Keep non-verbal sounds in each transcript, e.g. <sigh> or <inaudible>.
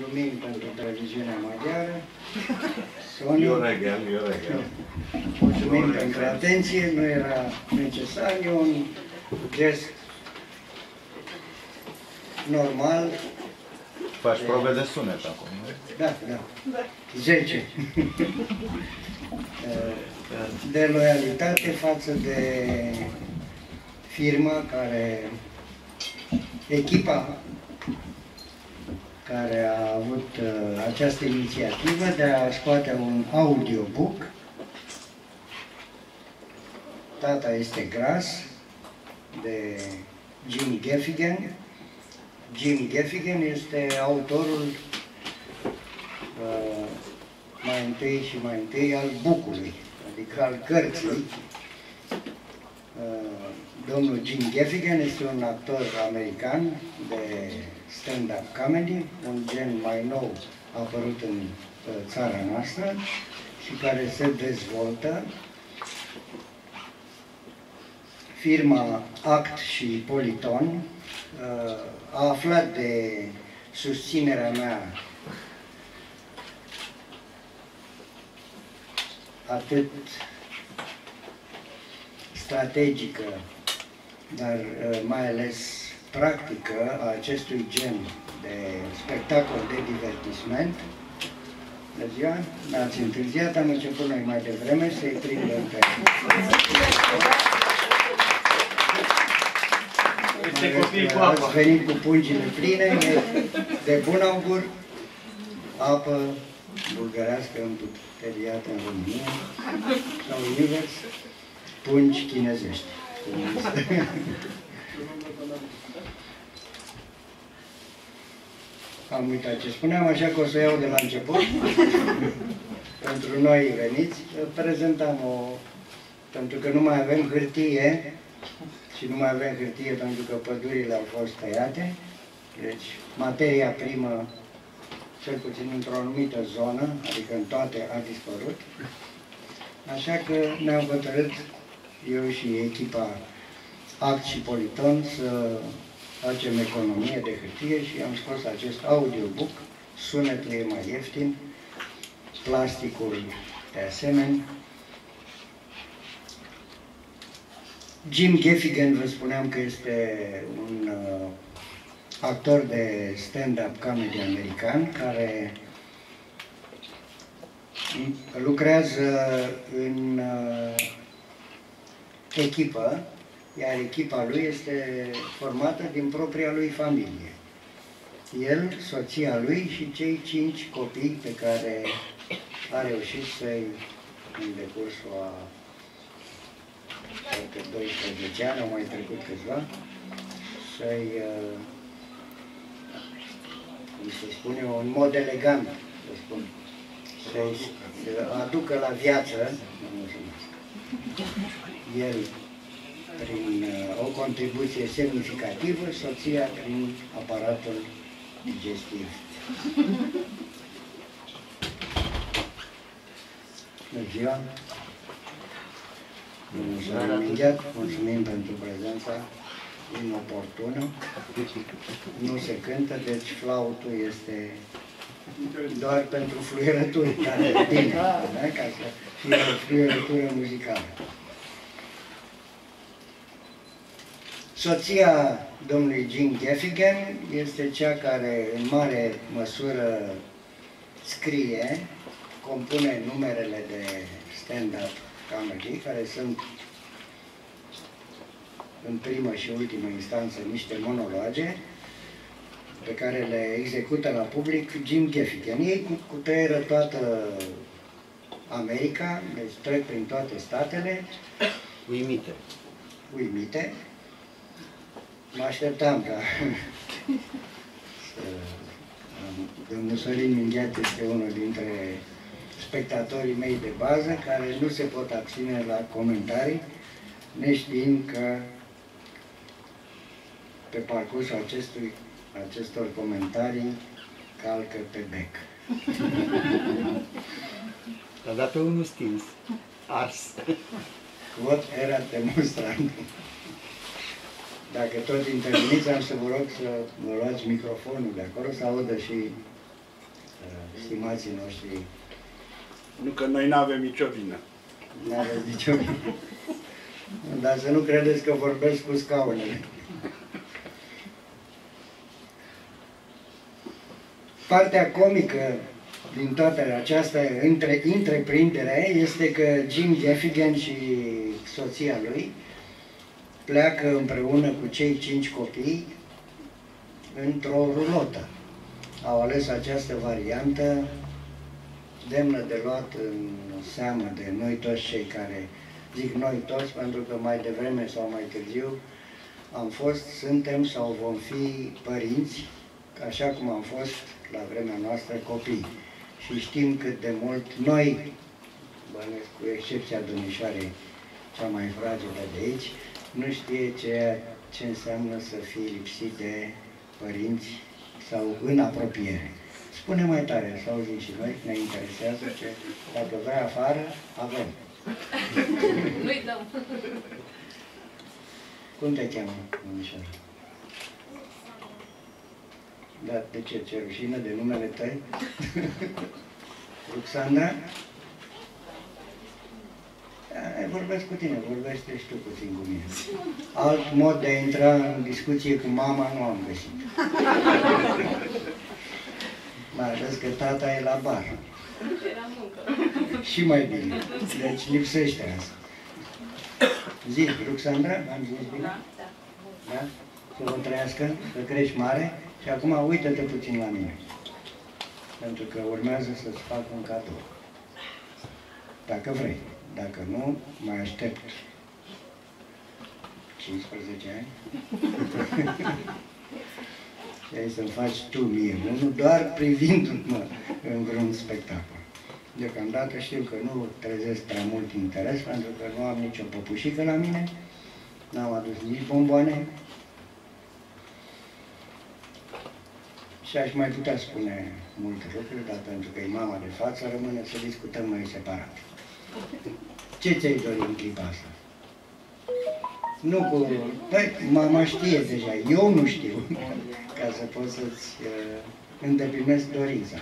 Lumini pentru televiziunea maghiară. Sony. Jó reggel, jó reggel. Mulțumim pentru atenție, nu era necesar, e un gest normal. Faci probe de sunet acum, nu? Da, da. 10. De loialitate față de firma care, echipa care a avut uh, această inițiativă de a scoate un audiobook. Tata este gras, de Jim Gaffigan. Jim Gaffigan este autorul uh, mai întâi și mai întâi al bucului, adică al cărții. Uh, domnul Jim Gaffigan este un actor american de stand-up comedy, un gen mai nou apărut în uh, țara noastră și care se dezvoltă. Firma Act și Politon uh, a aflat de susținerea mea atât strategică, dar uh, mai ales practică a acestui gen de spectacol de divertisment. Bună ziua! Ne-ați întârziat, am început noi mai devreme să-i prindem pe... Este copii cu Ați apă. venit cu pungile pline, e de bun augur, apă bulgărească împuteriată în România sau invers, pungi chinezești. Am uitat ce spuneam, așa că o să iau de la început. Pentru noi veniți, prezentam o... Pentru că nu mai avem hârtie și nu mai avem hârtie pentru că pădurile au fost tăiate. Deci, materia primă, cel puțin într-o anumită zonă, adică în toate, a dispărut. Așa că ne-am hotărât, eu și echipa Act și Politon, să facem economie de hârtie și am scos acest audiobook. Sunetul e mai ieftin, plasticul de asemenea. Jim Gaffigan, vă spuneam că este un uh, actor de stand-up comedy american care lucrează în uh, echipă, iar echipa lui este formată din propria lui familie. El, soția lui și cei cinci copii pe care a reușit să-i, în decursul a cred că 12 ani, au mai trecut câțiva, să-i, uh, cum se spune, un mod elegant, să spun, să-i să aducă la viață, mulțumesc, el prin uh, o contribuție semnificativă, soția prin aparatul digestiv. Bună ziua! Mulțumim imediat, mulțumim pentru prezența inoportună. Nu se cântă, deci flautul este doar pentru fluierături, care e bine, da? ca să fie o fluierătură muzicală. Soția domnului Jim Gaffigan este cea care în mare măsură scrie, compune numerele de stand-up comedy, care sunt în primă și ultimă instanță niște monologe pe care le execută la public Jim Gaffigan. Ei cu, cu tăieră toată America, deci trec prin toate statele, Uimite. uimite. Mă așteptam ca să... Domnul Sorin Mingheat este unul dintre spectatorii mei de bază care nu se pot abține la comentarii, neștiind că pe parcursul acestui, acestor comentarii calcă pe bec. Dar dat pe unul stins. Ars. Quod erat demonstrandum. Dacă tot interveniți, am să vă rog să vă luați microfonul de acolo, să audă și uh, stimații noștri. Nu că noi nu avem nicio vină. Nu aveți nicio Dar să nu credeți că vorbesc cu scaunele. Partea comică din toată această între, întreprindere este că Jim Gaffigan și soția lui pleacă împreună cu cei cinci copii într-o rulotă. Au ales această variantă demnă de luat în seamă de noi toți cei care, zic noi toți, pentru că mai devreme sau mai târziu am fost, suntem sau vom fi părinți, așa cum am fost la vremea noastră copii. Și știm cât de mult noi, bănesc, cu excepția domnișoarei cea mai fragilă de aici, nu știe ce, ce înseamnă să fii lipsit de părinți sau în apropiere. Spune mai tare, să auzim și noi, ne interesează ce, dacă vrea afară, avem. <laughs> Nu-i dăm. Cum te cheamă, domnișoară? Da, de ce? Ce rușine de numele tăi? <laughs> Ruxandra? Da, vorbesc cu tine, vorbește și tu puțin cu mine. Alt mod de a intra în discuție cu mama nu am găsit. Mai ales că tata e la bar. Era muncă. Și mai bine. Deci lipsește asta. Zi, Ruxandra, am zis bine? Da? Da. Da? Să vă trăiască, să crești mare și acum uită-te puțin la mine. Pentru că urmează să-ți fac un cadou. Dacă vrei. Dacă nu, mai aștept 15 ani. <laughs> și ai să-mi faci tu mie unul, doar privindu-mă în vreun spectacol. Deocamdată știu că nu trezesc prea mult interes, pentru că nu am nicio păpușică la mine, n-am adus nici bomboane, Și aș mai putea spune multe lucruri, dar pentru că e mama de față, rămâne să discutăm noi separat. Ce ți-ai dorit în clipa asta? Nu cu... Păi, mama știe deja, eu nu știu, <laughs> ca să pot să-ți uh, îndeplinesc dorința.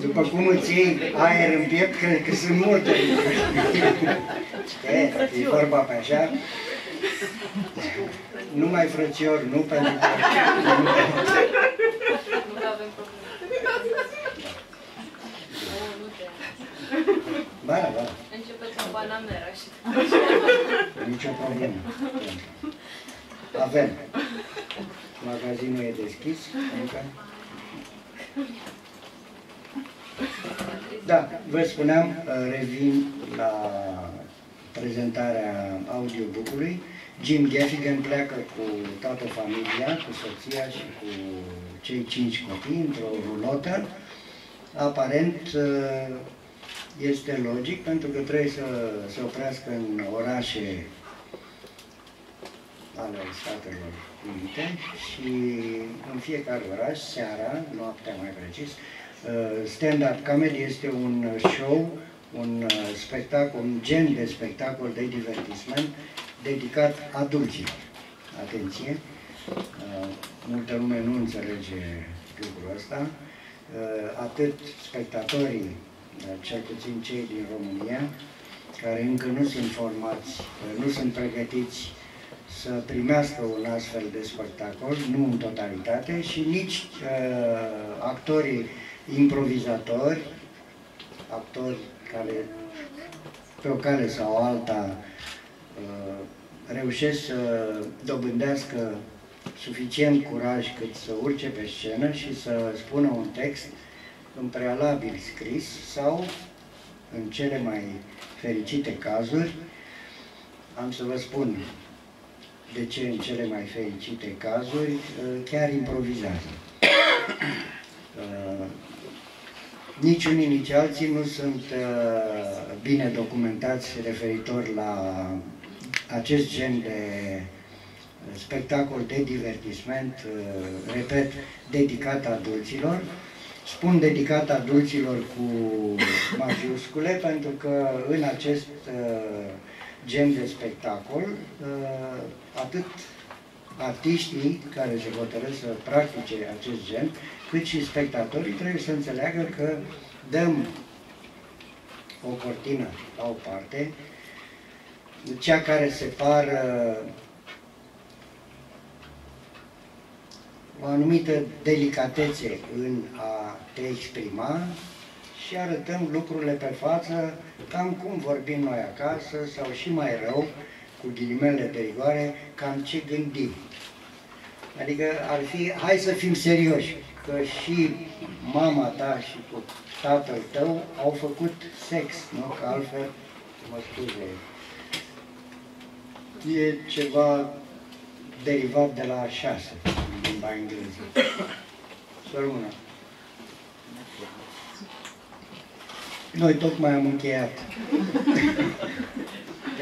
După cum îți iei aer în piept, cred că sunt multe lucruri. <laughs> e, e vorba pe așa, nu mai frățior, nu pentru că... Nu avem probleme. Nu, nu te Ba, da, ba, Începeți cu Panamera și... nicio problemă. Avem. Magazinul e deschis încă. Da, vă spuneam, uh, revin la prezentarea audiobook-ului. Jim Gaffigan pleacă cu toată familia, cu soția și cu cei cinci copii într-o rulotă. Aparent uh, este logic pentru că trebuie să se oprească în orașe ale Statelor Unite și în fiecare oraș, seara, noaptea mai precis, uh, stand-up comedy este un show, un uh, spectacol, un gen de spectacol de divertisment dedicat adulților. Atenție! Uh, multă lume nu înțelege lucrul ăsta. Atât spectatorii, cel puțin cei din România, care încă nu sunt formați, nu sunt pregătiți să primească un astfel de spectacol, nu în totalitate, și nici uh, actorii improvizatori, actori care pe o cale sau alta uh, reușesc să dobândească suficient curaj cât să urce pe scenă și să spună un text în prealabil scris sau, în cele mai fericite cazuri, am să vă spun de ce în cele mai fericite cazuri chiar improvizează. <coughs> Nici unii, nici alții nu sunt bine documentați referitor la acest gen de spectacol de divertisment, repet, dedicat adulților. Spun dedicat adulților cu majuscule <laughs> pentru că în acest gen de spectacol, uh, atât artiștii care se hotărăsc să practice acest gen, cât și spectatorii trebuie să înțeleagă că dăm o cortină la o parte, cea care separă o anumită delicatețe în a te exprima și arătăm lucrurile pe față cam cum vorbim noi acasă sau și mai rău, cu ghilimele de rigoare, cam ce gândim. Adică ar fi, hai să fim serioși, că și mama ta și cu tatăl tău au făcut sex, nu? Că altfel, mă scuze, e ceva derivat de la șase, în limba engleză. Să rămână. Noi tocmai am încheiat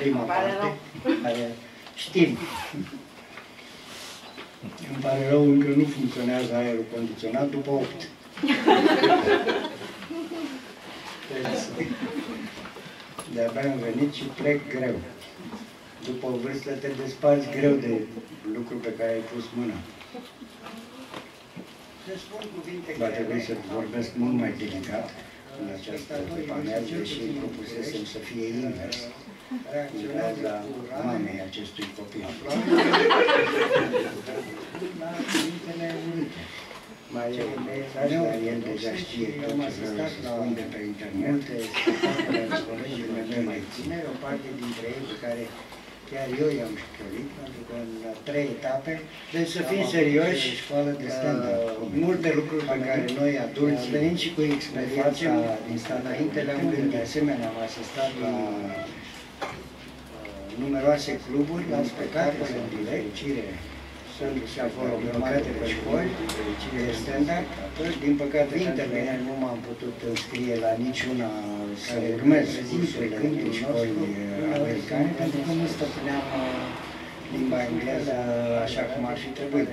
prima parte, care știm. Îmi pare rău, încă nu funcționează aerul condiționat după 8. Deci, de-abia am venit și plec greu. După o vârstă te desparți greu de lucru pe care ai pus mâna. Va trebui să vorbesc mult mai delicat în această după-amiază și propusesem să fie invers. Reacționează la mamei acestui copil. La cuvintele urâte. Mai e un mesaj, dar el deja știe tot ce vreau să spun de pe internet. Multe spectacole colegii mei mai tineri, o parte dintre ei pe care chiar eu i-am școlit, pentru că în trei etape. Deci să fim serioși, școală de stand-up. Multe lucruri pe care noi adulți venim și cu experiența din stat înainte le-am gândit. De asemenea, am asistat la numeroase cluburi, la spectacole în direct, sunt și acolo urmate pe școli, de stand-up. Din păcate, intervine, nu m-am putut înscrie la niciuna să urmez cursurile din școli americane, pentru că nu stăpâneam limba engleză așa cum ar fi trebuit.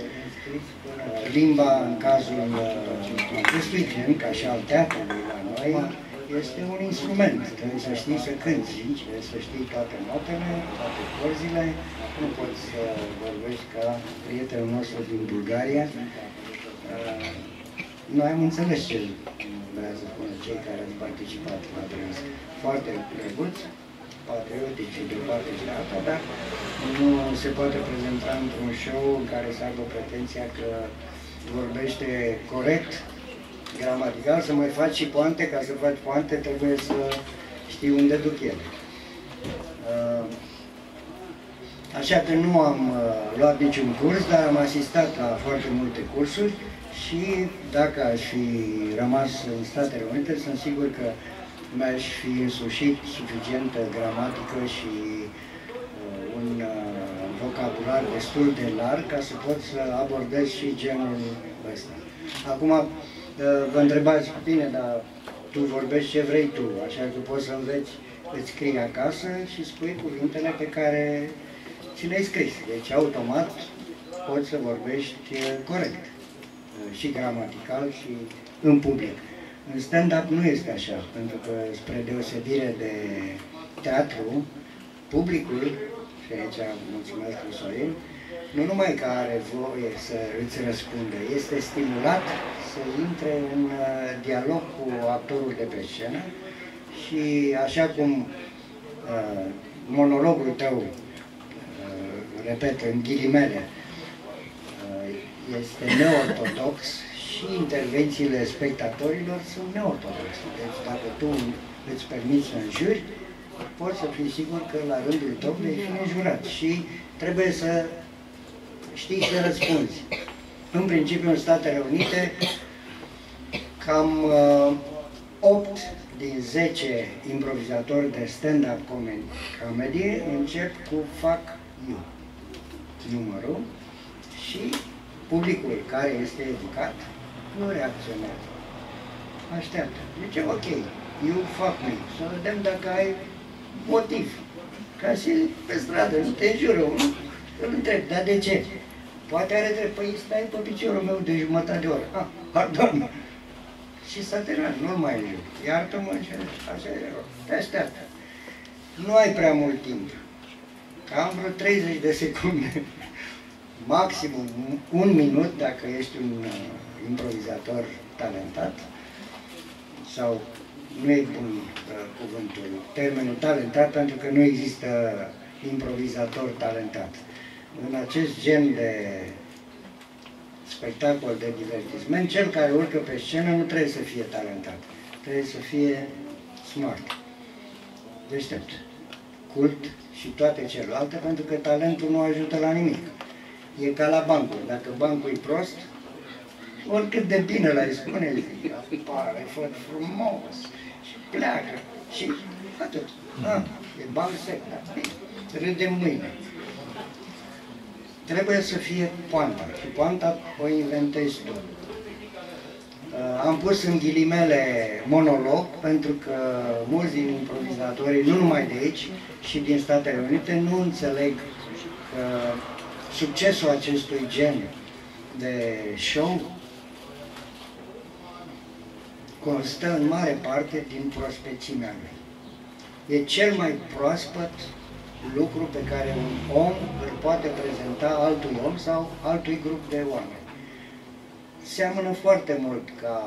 Limba, în cazul acestui gen, ca și al teatrului la noi, este un instrument. Trebuie să știi să cânti, trebuie să știi toate notele, toate corzile. Nu poți să vorbești ca prietenul nostru din Bulgaria. Noi am înțeles ce vrea să spună cei care au participat la prins. Foarte drăguți, patriotici de parte și de alta, dar nu se poate prezenta într-un show în care să aibă pretenția că vorbește corect gramatical, să mai faci și poante, ca să faci poante trebuie să știi unde duc ele. Uh, așa că nu am uh, luat niciun curs, dar am asistat la foarte multe cursuri și dacă aș fi rămas în Statele Unite, sunt sigur că mi-aș fi însușit suficientă gramatică și uh, un vocabular destul de larg ca să pot să abordez și genul ăsta. Acum, vă întrebați, bine, dar tu vorbești ce vrei tu, așa că poți să înveți, îți scrii acasă și spui cuvintele pe care ți le-ai scris. Deci, automat, poți să vorbești corect, și gramatical și în public. În stand-up nu este așa, pentru că, spre deosebire de teatru, publicul, și aici mulțumesc lui Sorin, nu numai că are voie să îți răspundă, este stimulat să intre în uh, dialog cu actorul de pe scenă și așa cum uh, monologul tău, uh, repet, în ghilimele, uh, este neortodox și intervențiile spectatorilor sunt neortodoxe. Deci dacă tu îți permiți să înjuri, poți să fii sigur că la rândul tău vei fi înjurat și trebuie să știi să răspunzi. În principiu, în Statele Unite, cam uh, 8 din 10 improvizatori de stand-up comedy încep cu fac you, numărul, și publicul care este educat nu reacționează. Așteaptă. Zice, ok, you fuck me. Să vedem dacă ai motiv. Ca și pe stradă, nu te înjură unul, îl întreb, dar de ce? Poate are drept, păi stai pe piciorul meu de jumătate de oră. Ah, pardon. Și s-a terminat, nu mai e. Iartă-mă și așa e rău. Te așteaptă. Nu ai prea mult timp. Cam vreo 30 de secunde, maximum un minut dacă ești un uh, improvizator talentat sau nu e bun uh, cuvântul, termenul talentat pentru că nu există improvizator talentat. În acest gen de spectacol de divertisment, cel care urcă pe scenă nu trebuie să fie talentat, trebuie să fie smart, deștept, cult și toate celelalte, pentru că talentul nu ajută la nimic. E ca la bancuri. Dacă bancul e prost, oricât de bine l-ai spune, pare, fă frumos și pleacă și atât. Ah, e banc sec, dar râde mâine. Trebuie să fie poanta și poanta o inventezi tu. Uh, am pus în ghilimele monolog pentru că mulți din improvizatorii, nu numai de aici, și din Statele Unite, nu înțeleg că succesul acestui gen de show constă în mare parte din prospețimea lui. E cel mai proaspăt lucru pe care un om îl poate prezenta altui om sau altui grup de oameni. Seamănă foarte mult ca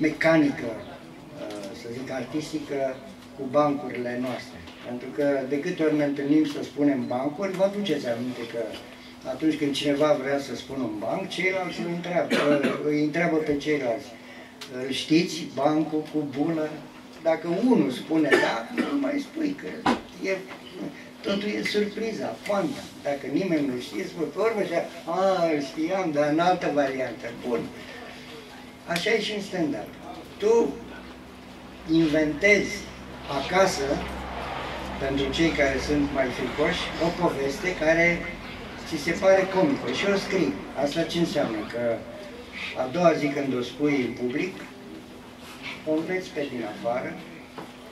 mecanică, uh, să zic, artistică cu bancurile noastre. Pentru că de câte ori ne întâlnim să spunem bancuri, vă aduceți aminte că atunci când cineva vrea să spună un banc, ceilalți îi întreabă, îi întreabă pe ceilalți. Știți bancul cu bună? Dacă unul spune da, nu mai spui că e, totul e surpriza, fanta. Dacă nimeni nu știe, spui pe urmă și a, știam, dar în altă variantă. Bun. Așa e și în stand-up. Tu inventezi acasă, pentru cei care sunt mai fricoși, o poveste care ți se pare comică și o scrii. Asta ce înseamnă? Că a doua zi când o spui în public, o înveți pe din afară,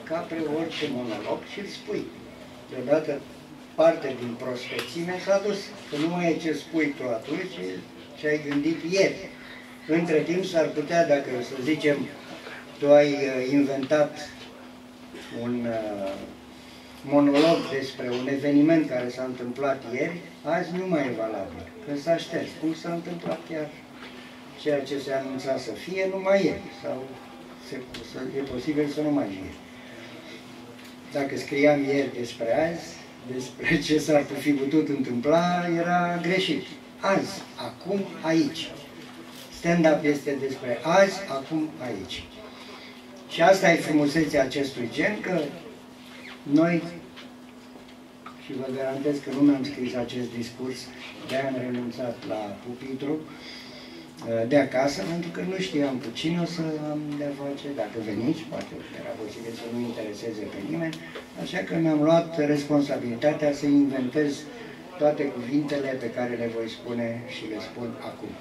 ca pe orice monolog și îl spui. Deodată parte din prospețime s-a dus, că nu mai e ce spui tu atunci, ce ai gândit ieri. Între timp s-ar putea, dacă să zicem, tu ai uh, inventat un uh, monolog despre un eveniment care s-a întâmplat ieri, azi nu mai e valabil, că s-a șters. Cum s-a întâmplat chiar ceea ce se anunța să fie, nu mai e. Sau se, să, e posibil să nu mai fie. Dacă scriam ieri despre azi, despre <laughs> ce s-ar fi putut întâmpla, era greșit. Azi, acum, aici. Stand-up este despre azi, acum, aici. Și asta e frumusețea acestui gen, că noi, și vă garantez că nu mi-am scris acest discurs, de am renunțat la pupitru, uh, de acasă, pentru că nu știam cu cine o să am de face, dacă veniți, poate era posibil să nu intereseze pe nimeni, așa că mi-am luat responsabilitatea să inventez toate cuvintele pe care le voi spune și le spun acum.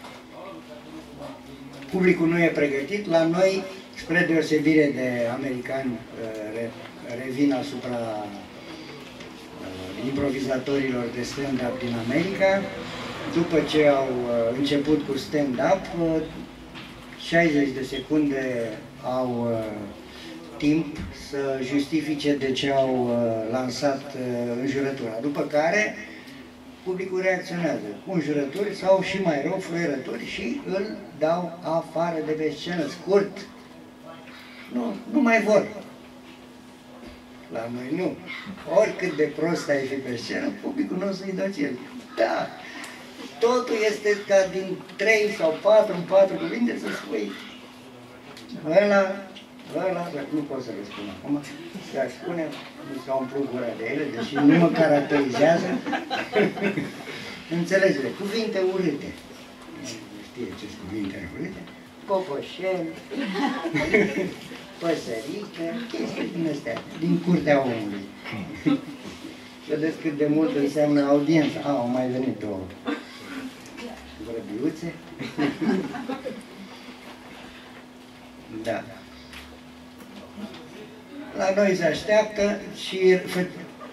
Publicul nu e pregătit, la noi spre deosebire de americani, uh, revin asupra uh, improvizatorilor de stand-up din America, după ce au uh, început cu stand-up, 60 de secunde au timp să justifice de ce au lansat înjurătura. După care, publicul reacționează cu înjurături sau și mai rău, fluierături și îl dau afară de pe scenă, scurt, nu, nu mai vor. La noi nu. Oricât de prost ai fi pe scenă, publicul nu o să-i dă el. Da. Totul este ca din trei sau patru în patru cuvinte să spui ăla, ăla, nu pot să le spun acum, dar spune, nu s-a umplut gura de ele, deși nu mă caracterizează. <laughs> Înțelegeți, cuvinte urâte. Nu știe ce cuvinte urâte. Popoșel, <laughs> păsărică, chestii din astea, din curtea omului. <laughs> Vedeți cât de mult înseamnă audiența. A, au mai venit două vrăbiuțe. <laughs> da. La noi se așteaptă și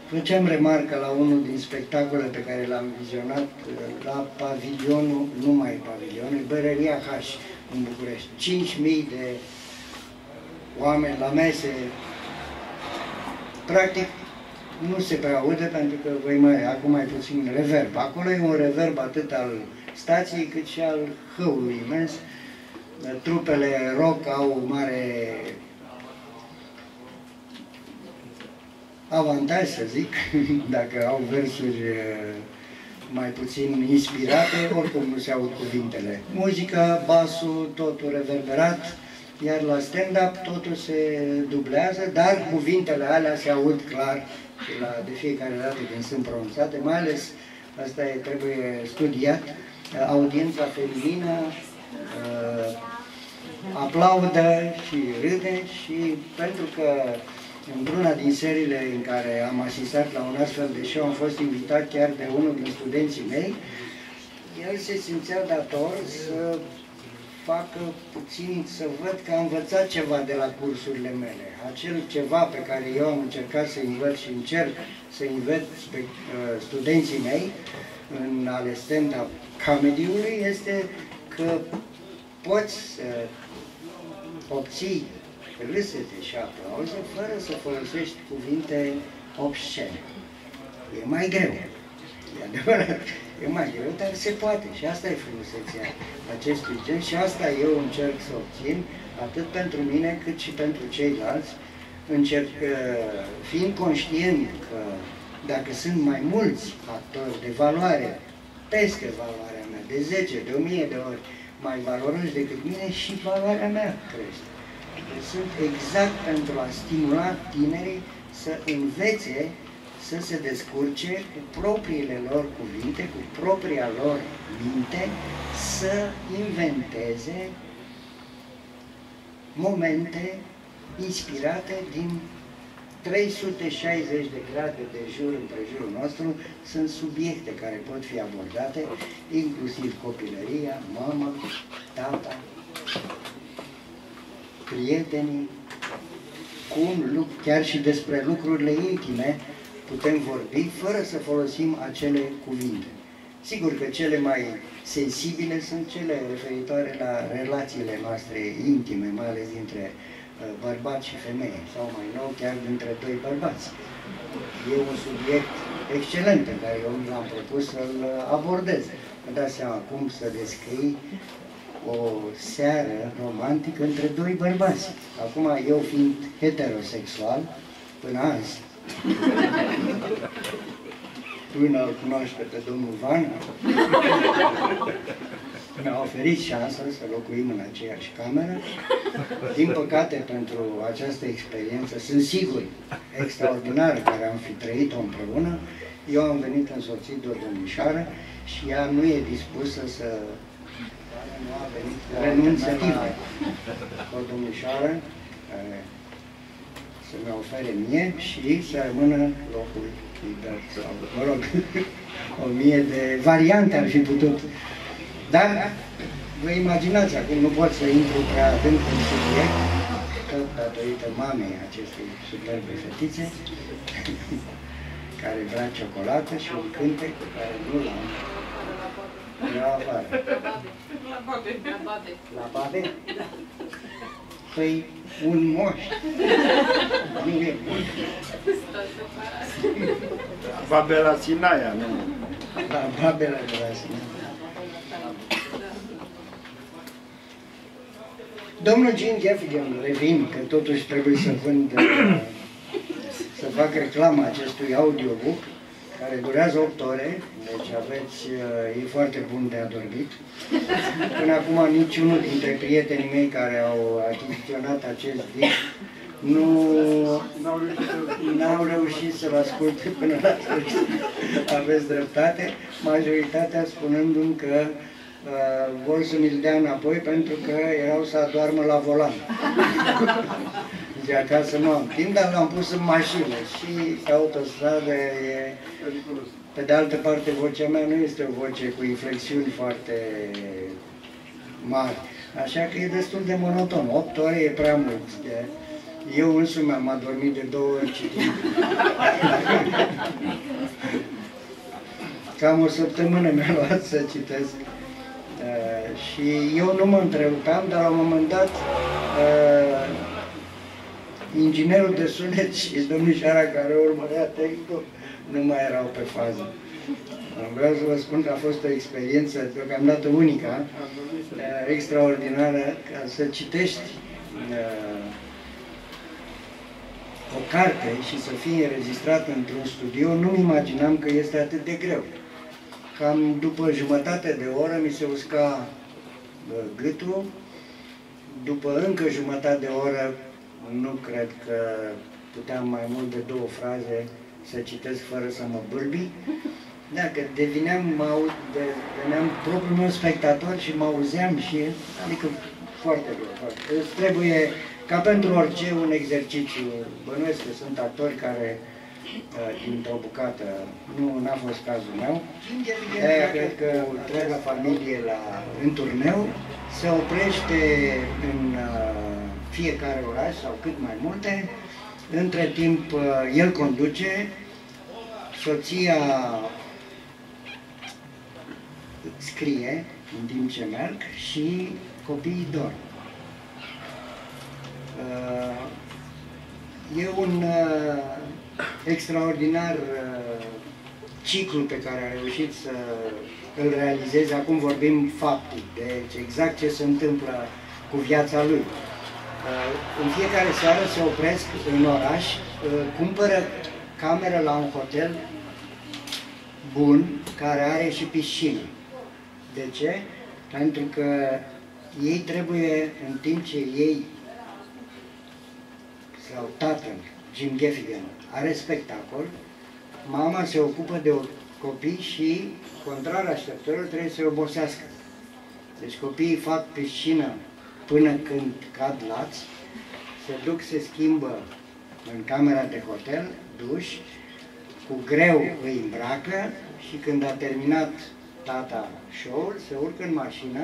făceam remarcă la unul din spectacole pe care l-am vizionat la pavilionul, nu mai pavilionul, Bărăria H în București. 5.000 de oameni la mese. Practic, nu se prea aude pentru că voi mai, acum mai puțin reverb. Acolo e un reverb atât al stației cât și al hăului imens. Trupele rock au mare avantaj, să zic, <laughs> dacă au versuri uh, mai puțin inspirate, oricum nu se aud cuvintele. Muzica, basul, totul reverberat, iar la stand-up totul se dublează, dar cuvintele alea se aud clar și la, de fiecare dată când sunt pronunțate, mai ales asta e, trebuie studiat, audiența feminină uh, aplaudă și râde și pentru că într-una din seriile în care am asistat la un astfel de show, am fost invitat chiar de unul din studenții mei, el se simțea dator să facă puțin, să văd că am învățat ceva de la cursurile mele. Acel ceva pe care eu am încercat să învăț și încerc să învăț pe uh, studenții mei în ale stand-up comedy-ului este că poți să obții râsete și aplauze fără să folosești cuvinte obscene. E mai greu. E adevărat, e mai greu, dar se poate. Și asta e frumusețea acestui gen și asta eu încerc să obțin, atât pentru mine cât și pentru ceilalți, încerc, uh, fiind conștient că dacă sunt mai mulți actori de valoare, peste valoarea mea, de 10, de 1000 de ori mai valoroși decât mine, și valoarea mea crește. Deci sunt exact pentru a stimula tinerii să învețe să se descurce cu propriile lor cuvinte, cu propria lor minte, să inventeze momente inspirate din 360 de grade de jur împrejurul nostru sunt subiecte care pot fi abordate, inclusiv copilăria, mama, tata, prietenii, cum chiar și despre lucrurile intime putem vorbi fără să folosim acele cuvinte. Sigur că cele mai sensibile sunt cele referitoare la relațiile noastre intime, mai ales dintre uh, bărbați și femei, sau mai nou chiar dintre doi bărbați. E un subiect excelent pe care eu mi l-am propus să-l abordez. Vă dați seama cum să descrii o seară romantică între doi bărbați. Acum, eu fiind heterosexual, până azi, <laughs> până îl cunoaște pe domnul Vana, mi-a oferit șansa să locuim în aceeași cameră. Din păcate, pentru această experiență, sunt sigur, extraordinară, care am fi trăit-o împreună, eu am venit însoțit de o domnișoară și ea nu e dispusă să nu a venit renunțativă. O domnișoară care să-mi ofere mie și să rămână locul liber sau, mă rog, <laughs> o mie de variante ar fi putut. Dar vă imaginați, acum nu pot să intru prea adânc în subiect, tot datorită mamei acestei superbe fetițe, care vrea ciocolată și un cântec pe care nu l-am. La afară. La babe. La babe. La babe? Păi un moș. Nu e bun. Stau separat. Babela Sinaia, nu. La babele de la sine. Domnul Jim Gaffigan, revin, că totuși trebuie să vând, uh, să fac reclama acestui audiobook, care durează 8 ore, deci aveți, uh, e foarte bun de adormit. Până acum niciunul dintre prietenii mei care au achiziționat acest disc nu n-au reușit să-l asculte până la sfârșit. Aveți dreptate, majoritatea spunându-mi că uh, vor să mi-l dea înapoi pentru că erau să adoarmă la volan. De acasă nu am timp, dar l-am pus în mașină și pe autostradă e... Pe de altă parte, vocea mea nu este o voce cu inflexiuni foarte mari. Așa că e destul de monoton. 8 ore e prea mult. De... Eu însumi am adormit de două ori citind. <laughs> Cam o săptămână mi-a luat să citesc. Uh, și eu nu mă întrerupeam, dar la un moment dat uh, inginerul de sunet și domnișoara care urmărea textul nu mai erau pe fază. Vreau să vă spun că a fost o experiență deocamdată unică, uh, extraordinară, ca să citești uh, o carte și să fie înregistrat într-un studio, nu-mi imaginam că este atât de greu. Cam după jumătate de oră mi se usca uh, gâtul, după încă jumătate de oră nu cred că puteam mai mult de două fraze să citesc fără să mă bâlbi. Da, că devineam, mă, deveneam propriul meu spectator și mă auzeam și, adică foarte greu, foarte. Îți trebuie, ca pentru orice, un exercițiu. Bănuiesc că sunt actori care uh, dintr-o bucată, nu n-a fost cazul meu. De-aia cred că întreaga familie la, în turneu se oprește în uh, fiecare oraș sau cât mai multe. Între timp, uh, el conduce, soția scrie în timp ce merg și copiii dorm. Uh, e un uh, extraordinar uh, ciclu pe care a reușit să îl realizeze. Acum vorbim faptic, deci exact ce se întâmplă cu viața lui. În fiecare seară se opresc în oraș, cumpără cameră la un hotel bun, care are și piscină. De ce? Pentru că ei trebuie, în timp ce ei sau tatăl, Jim Gaffigan, are spectacol, mama se ocupă de copii și, contrar așteptărilor, trebuie să-i obosească. Deci copiii fac piscină până când cad lați, se duc, se schimbă în camera de hotel, duș, cu greu îi îmbracă și când a terminat tata show se urcă în mașină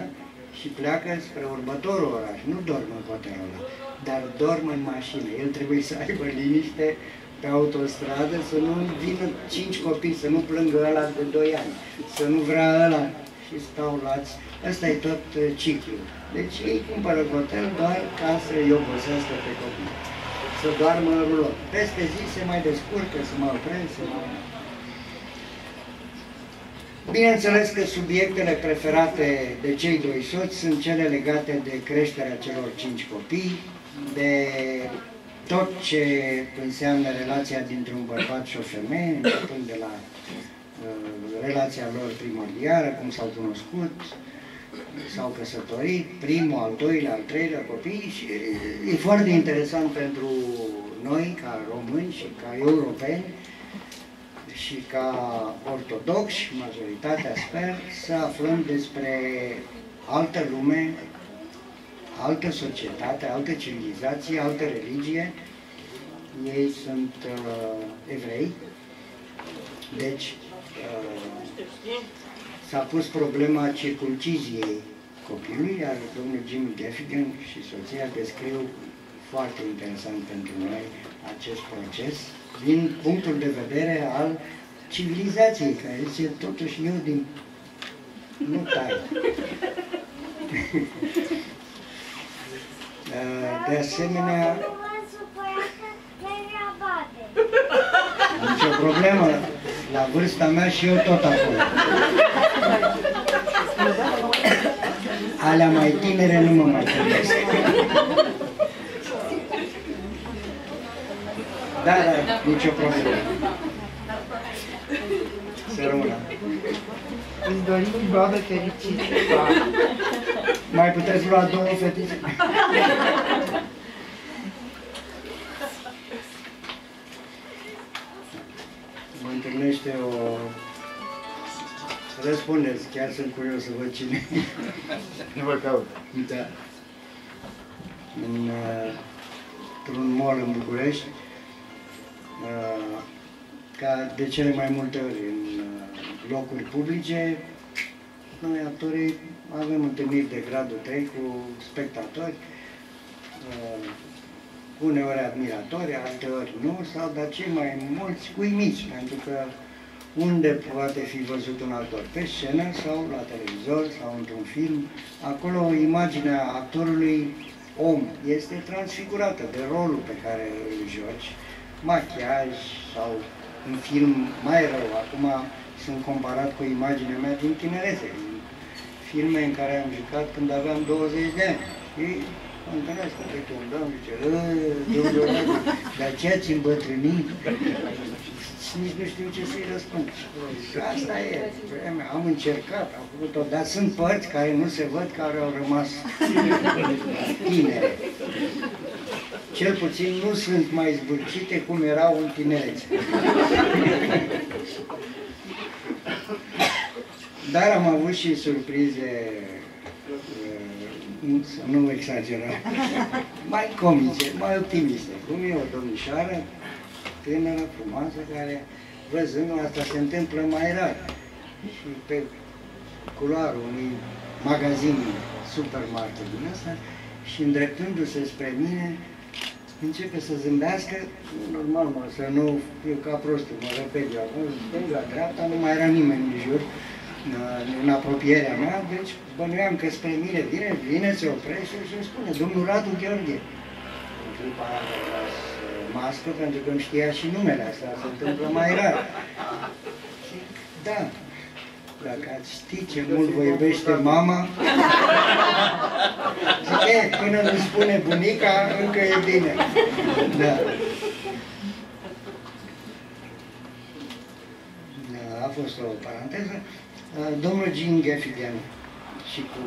și pleacă spre următorul oraș. Nu dorm în hotelul ăla, dar dorm în mașină. El trebuie să aibă liniște pe autostradă, să nu vină cinci copii, să nu plângă ăla de 2 ani, să nu vrea ăla și stau lați. Ăsta e tot uh, ciclul. Deci ei cumpără hotel doar ca să-i obosească pe copii. Să doarmă în rulot. Peste zi se mai descurcă, să mai opresc, să mai... Bineînțeles că subiectele preferate de cei doi soți sunt cele legate de creșterea celor cinci copii, de tot ce înseamnă relația dintre un bărbat și o femeie, începând de la uh, relația lor primordială, cum s-au cunoscut, s-au căsătorit, primul, al doilea, al treilea copii și e foarte interesant pentru noi, ca români și ca europeni, și ca ortodoxi, majoritatea sper, să aflăm despre altă lume, altă societate, altă civilizație, altă religie. Ei sunt uh, evrei, deci uh, s-a pus problema circunciziei copilului, iar domnul Jim Gaffigan și soția descriu foarte interesant pentru noi acest proces din punctul de vedere al civilizației, care zice totuși eu din... nu tai. <laughs> De asemenea, nicio problemă, la vârsta mea și eu tot acolo. Alea mai tinere nu mă mai gândesc. Da, da, nicio problemă. Să rămână. Îți dorim babă fericită. Mai puteți lua două fetițe? Mă întâlnește o... Răspundeți, chiar sunt curios să văd cine. Nu vă caut. Da. În, uh, într-un mall în București, uh, ca de cele mai multe ori în uh, locuri publice, noi actorii avem întâlniri de gradul 3 cu spectatori, uh, uneori admiratori, alteori nu, sau dar cei mai mulți uimiți, pentru că unde poate fi văzut un actor? Pe scenă sau la televizor sau într-un film. Acolo imaginea actorului om este transfigurată de rolul pe care îl joci, machiaj sau în film mai rău. Acum sunt comparat cu imaginea mea din tinerețe, în filme în care am jucat când aveam 20 de ani. Și mă întâlnesc cu câte un domn, zice, "Ă, domnul Radu, dar ce ați îmbătrânit? Și nici nu știu ce să-i răspund. Și asta e. Am încercat, am făcut-o, dar sunt părți care nu se văd, care au rămas tinere. Cel puțin nu sunt mai zbârcite cum erau în tinerețe. Dar am avut și surprize, uh, să nu exagera, <laughs> mai comice, mai optimiste. Cum e o domnișoară tânără, frumoasă, care văzând asta se întâmplă mai rar. Și pe culoarul unui magazin supermarket din asta și îndreptându-se spre mine, începe să zâmbească, normal, mă, să nu fiu ca prostul, mă repet eu, acum, stânga, dreapta, nu mai era nimeni în jur, în- în apropierea mea, deci bănuiam că spre mine vine, vine, se oprește și îmi spune, domnul Radu Gheorghe. În clipa aia am tras, uh, mască pentru că îmi știa și numele astea, se întâmplă mai rar. Și, da, dacă ați ști ce mult vă iubește mama, zice, până nu spune bunica, încă e bine. Da. Da, a fost o paranteză. Uh, Domnul Jim Gaffigan și cu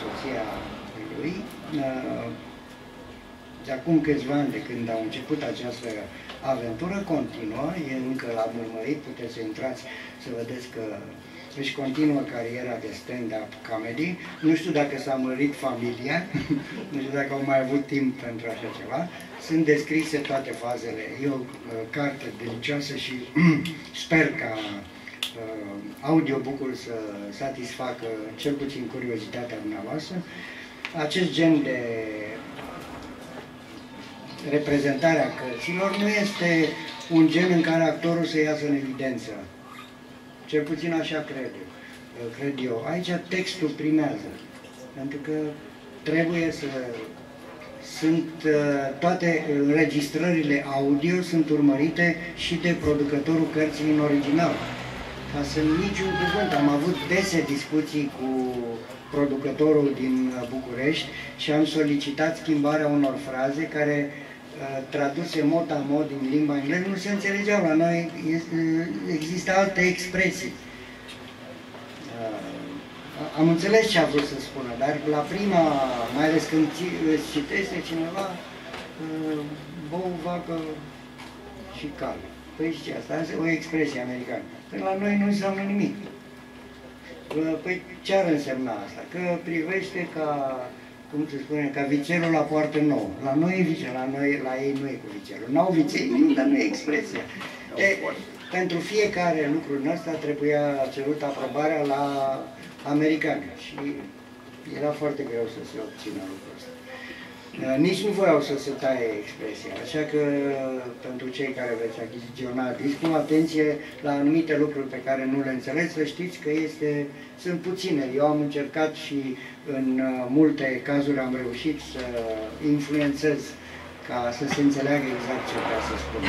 soția lui, uh, de acum câțiva ani de când au început această aventură, continuă, e încă la murmărit, puteți să intrați să vedeți că își continuă cariera de stand-up comedy. Nu știu dacă s-a mărit familia, <laughs> nu știu dacă au mai avut timp pentru așa ceva. Sunt descrise toate fazele. E o uh, carte delicioasă și <clears throat> sper ca uh, audiobook-ul să satisfacă cel puțin curiozitatea dumneavoastră. Acest gen de reprezentare a cărților nu este un gen în care actorul să iasă în evidență. Cel puțin așa cred, eu- cred eu. Aici textul primează. Pentru că trebuie să sunt uh, toate înregistrările audio sunt urmărite și de producătorul cărții în original. Ca să niciun cuvânt. Am avut dese discuții cu producătorul din uh, București și am solicitat schimbarea unor fraze care uh, traduse mod a mod din limba engleză nu se înțelegeau. La noi este- există alte expresii. Uh, Am înțeles ce a vrut să spună, dar la prima, mai ales când ci- îți citește cineva, uh, bou, vacă și cal. Păi și ce asta? Asta e o expresie americană. Păi la noi nu înseamnă nimic. Uh, Păi ce ar însemna asta? Că privește ca, cum se spune, ca vițelul la poartă nouă. La noi e vițel, la, noi, la ei nu e cu vițelul. N-au viței, nimic, dar nu e expresia. E, pentru fiecare lucru în ăsta trebuia cerut aprobarea la americani și era foarte greu să se obțină lucrul ăsta. Uh, Nici nu voiau să se taie expresia, așa că pentru cei care veți achiziționa discul, atenție la anumite lucruri pe care nu le înțeleți, să știți că este, sunt puține. Eu am încercat și în uh, multe cazuri am reușit să influențez ca să se înțeleagă exact ce vrea să spun.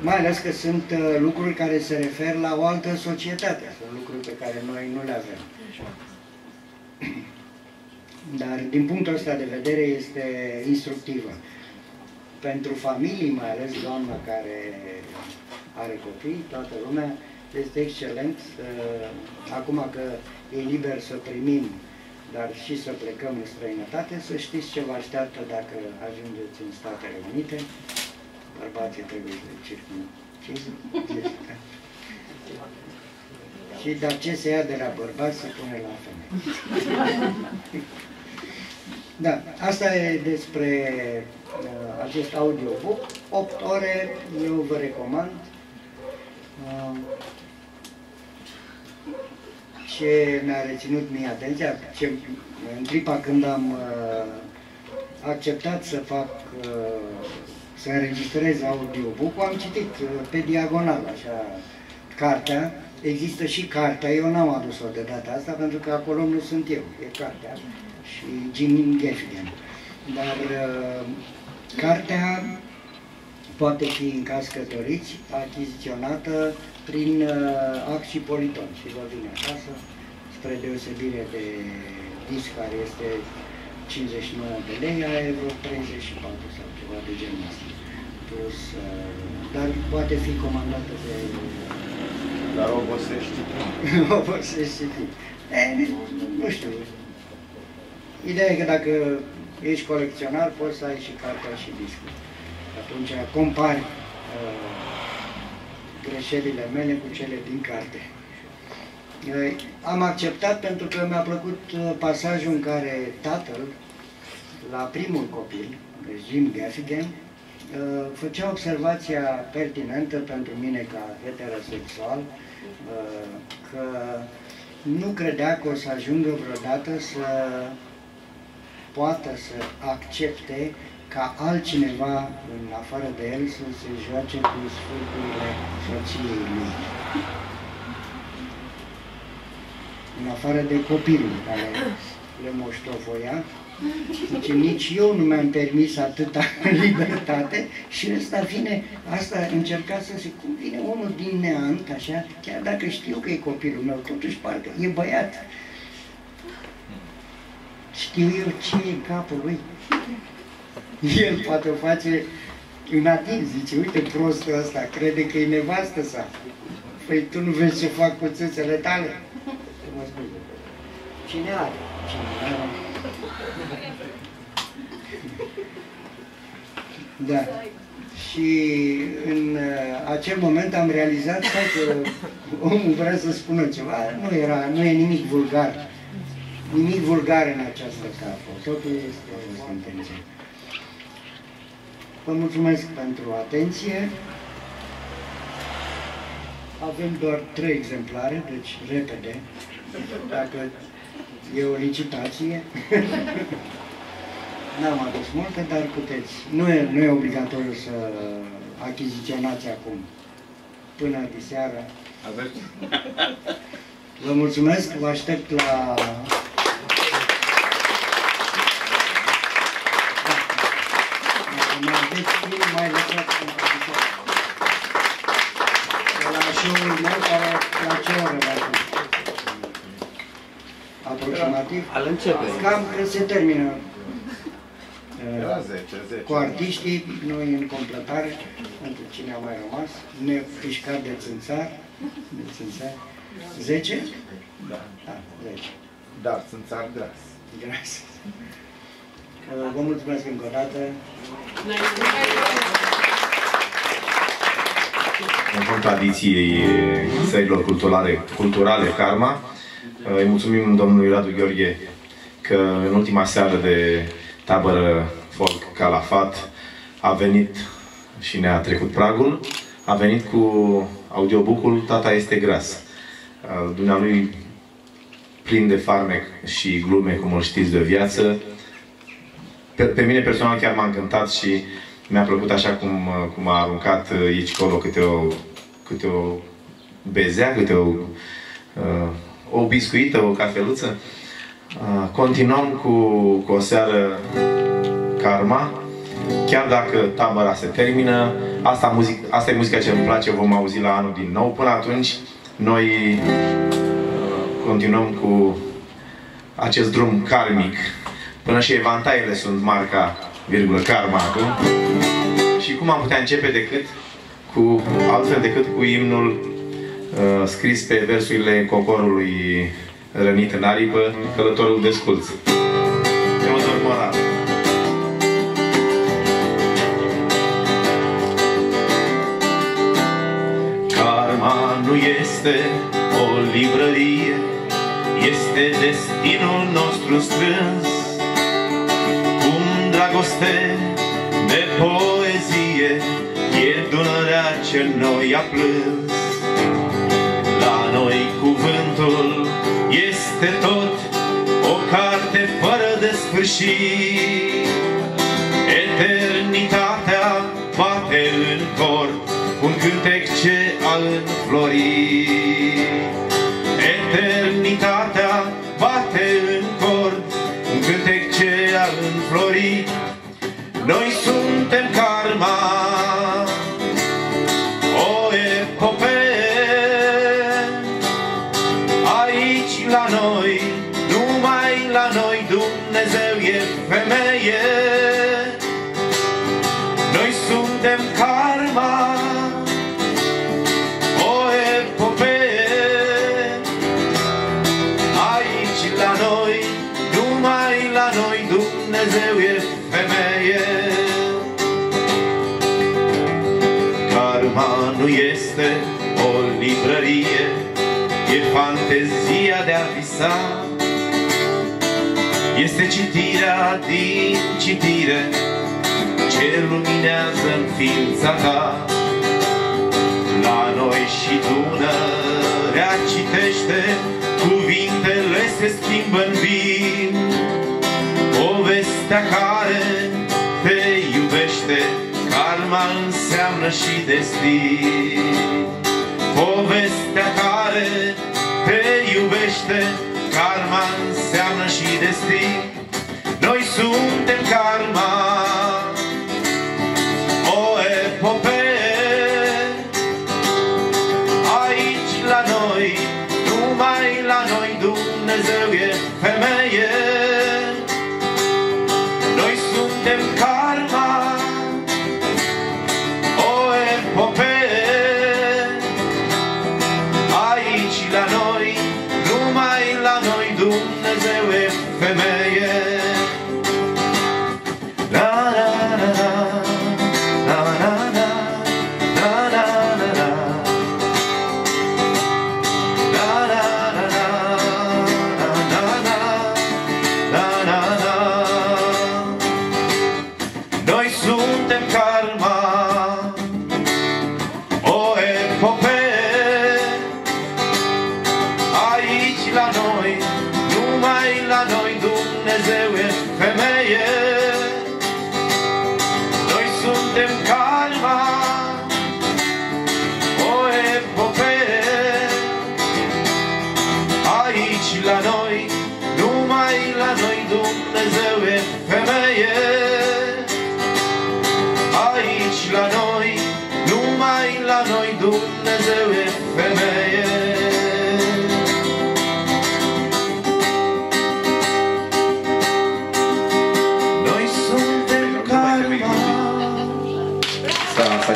Mai ales că sunt uh, lucruri care se refer la o altă societate, sunt lucruri pe care noi nu le avem. Dar din punctul ăsta de vedere este instructivă. Pentru familii, mai ales doamna care are copii, toată lumea, este excelent. uh, Acum că e liber să primim, dar și să plecăm în străinătate, să știți ce vă așteaptă dacă ajungeți în Statele Unite. Bărbații trebuie să circumcizi. Și dar ce se ia de la bărbați se pune la femei. Da, asta e despre uh, acest audiobook. 8 ore, eu vă recomand. Uh, ce mi-a reținut mie atenția, ce, în clipa când am uh, acceptat să fac, uh, să înregistrez audiobook am citit uh, pe diagonal, așa, cartea. Există și cartea, eu n-am adus-o de data asta pentru că acolo nu sunt eu, e cartea și Jim Gaffigan. Dar uh, cartea poate fi în caz căsătoriți achiziționată prin uh, act și politon și vă vine acasă, spre deosebire de disc care este 59 de lei, aia e vreo 34 sau ceva de genul ăsta. Plus, uh, dar poate fi comandată de Dar obosești. obosești și fi. <laughs> E, nu știu. Ideea e că dacă ești colecționar, poți să ai și cartea și discul. Atunci compari uh, greșelile mele cu cele din carte. Uh, am acceptat pentru că mi-a plăcut uh, pasajul în care tatăl, la primul copil, deci Jim Gaffigan, uh, făcea observația pertinentă pentru mine ca heterosexual, uh, că nu credea că o să ajungă vreodată să poată să accepte ca altcineva în afară de el să se joace cu sfârșurile soției lui. În afară de copilul care le moștofoia, Zice, nici eu nu mi-am permis atâta <laughs> libertate și ăsta vine, asta încerca să se, cum vine unul din neant, așa, chiar dacă știu că e copilul meu, totuși parcă e băiat. Știu eu ce e în capul lui. El poate o face în atin, zice, uite prostul ăsta, crede că e nevastă sa. Păi tu nu vezi ce fac cu țâțele tale? Mă spune. Cine are? Cine are? Da. Și în uh, acel moment am realizat că omul vrea să spună ceva. Nu era, nu e nimic vulgar. Nimic vulgar în această cafă. Totul este o intenție. Vă mulțumesc pentru atenție. Avem doar trei exemplare, deci repede, dacă e o licitație. <laughs> N-am adus multe, dar puteți. Nu e, nu e obligatoriu să achiziționați acum. Până de seară. Aveți? Vă mulțumesc, vă aștept la... mai aveți timp, mai lăsați De la show-ul meu, care la ce oră va fi? Aproximativ? Al începe. Cam când se termină De la 10, 10. cu artiștii, noi în completare, pentru cine a mai rămas, nefișcat de țânțar, de țânțar, 10? Da. Da, 10. Dar sunt țar gras. Grazie. Vă mulțumesc încă o dată. Conform tradiției sărilor culturale, culturale Karma, îi mulțumim domnului Radu Gheorghe că în ultima seară de tabără folk Calafat a venit și ne-a trecut pragul, a venit cu audiobook-ul Tata este gras. Dumnealui plin de farmec și glume, cum îl știți, de viață. Pe, pe mine personal chiar m-a încântat și mi-a plăcut așa cum, cum a aruncat aici colo câte o, câte o bezea, câte o, uh, o biscuită, o cafeluță. Uh, continuăm cu, cu o seară karma. Chiar dacă tabăra se termină, asta, muzic, asta e muzica ce îmi place, vom auzi la anul din nou. Până atunci, noi uh, continuăm cu acest drum karmic. Până și evantaiele sunt marca, virgulă, karma acum. Și cum am putea începe decât cu, altfel decât cu imnul uh, scris pe versurile cocorului rănit în aripă, călătorul desculț. Teodor Morar. Karma nu este o librărie, este destinul nostru strâns. Cum dragoste de poezie e Dunărea ce noi a plâns. La noi cuvântul este tot o carte fără de sfârșit. Eternitatea bate în cor un cântec ce a înflorit. Din citire Ce luminează în ființa ta. La noi și Dunărea citește Cuvintele se schimbă în vin. Povestea care te iubește Karma înseamnă și destin. Povestea care te iubește Karma înseamnă și destin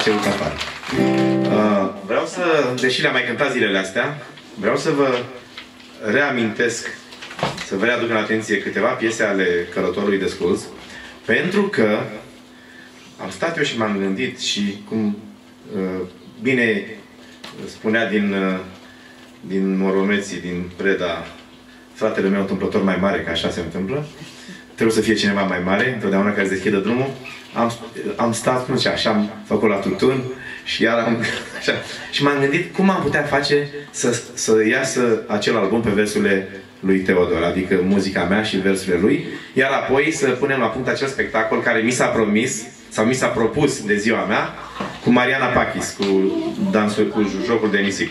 S-a, s-a cerut afară. Uh, vreau să, deși le-am mai cântat zilele astea, vreau să vă reamintesc, să vă readuc în atenție câteva piese ale călătorului de scuz, pentru că am stat eu și m-am gândit și cum uh, bine spunea din, uh, din Moromeții, din Preda, fratele meu întâmplător mai mare, că așa se întâmplă, trebuie să fie cineva mai mare, întotdeauna care să deschidă drumul. Am, am stat, cum zicea, așa am făcut la tutun și iar am, <laughs> așa, și m-am gândit cum am putea face să, să iasă acel album pe versurile lui Teodor, adică muzica mea și versurile lui, iar apoi să punem la punct acel spectacol care mi s-a promis sau mi s-a propus de ziua mea cu Mariana Pachis, cu dansul, cu jocul de nisip.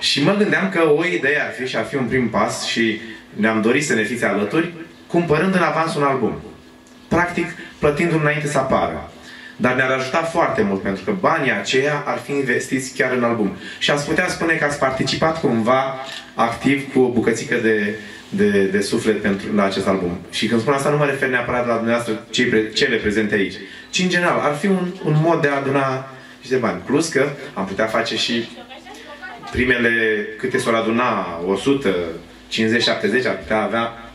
Și mă gândeam că o idee ar fi și ar fi un prim pas și ne-am dorit să ne fiți alături, cumpărând în avans un album. Practic, plătindu-l înainte să apară. Dar ne-ar ajuta foarte mult, pentru că banii aceia ar fi investiți chiar în album. Și ați putea spune că ați participat cumva activ cu o bucățică de, de, de suflet pentru, la acest album. Și când spun asta, nu mă refer neapărat la dumneavoastră cei pre, cele prezente aici, ci în general, ar fi un, un mod de a aduna niște bani. Plus că am putea face și primele, câte s-or aduna, 100, 50, 70, ar putea avea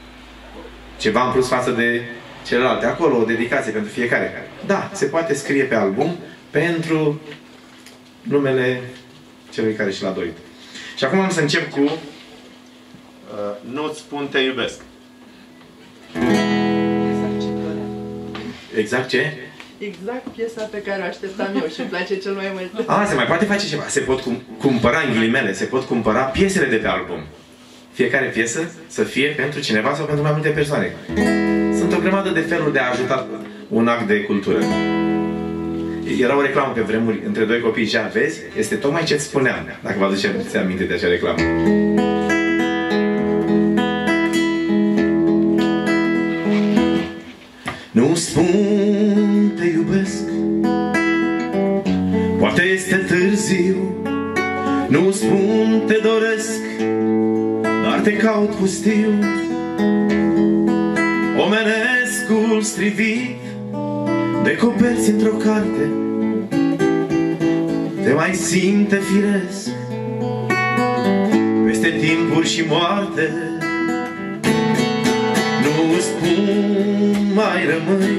ceva în plus față de celelalte. Acolo o dedicație pentru fiecare. Da, se poate scrie pe album pentru numele celui care și l-a dorit. Și acum am să încep cu uh, Nu-ți spun te iubesc. Exact ce? Exact piesa pe care o așteptam eu și îmi place cel mai mult. A, se mai poate face ceva. Se pot cum, cumpăra, în ghilimele, se pot cumpăra piesele de pe album. Fiecare piesă să fie pentru cineva sau pentru mai multe persoane. Sunt o grămadă de feluri de a ajuta un act de cultură. Era o reclamă pe vremuri între doi copii. Și vezi, este tocmai ce-ți spuneam, dacă vă aduceți aminte de acea reclamă. Nu spun te iubesc. Poate este târziu. Nu spun te doresc. Dar te caut pustiu Omenescul strivit De coperți într-o carte. Te mai simte firesc Peste timpuri și moarte. Nu spun mai rămâi.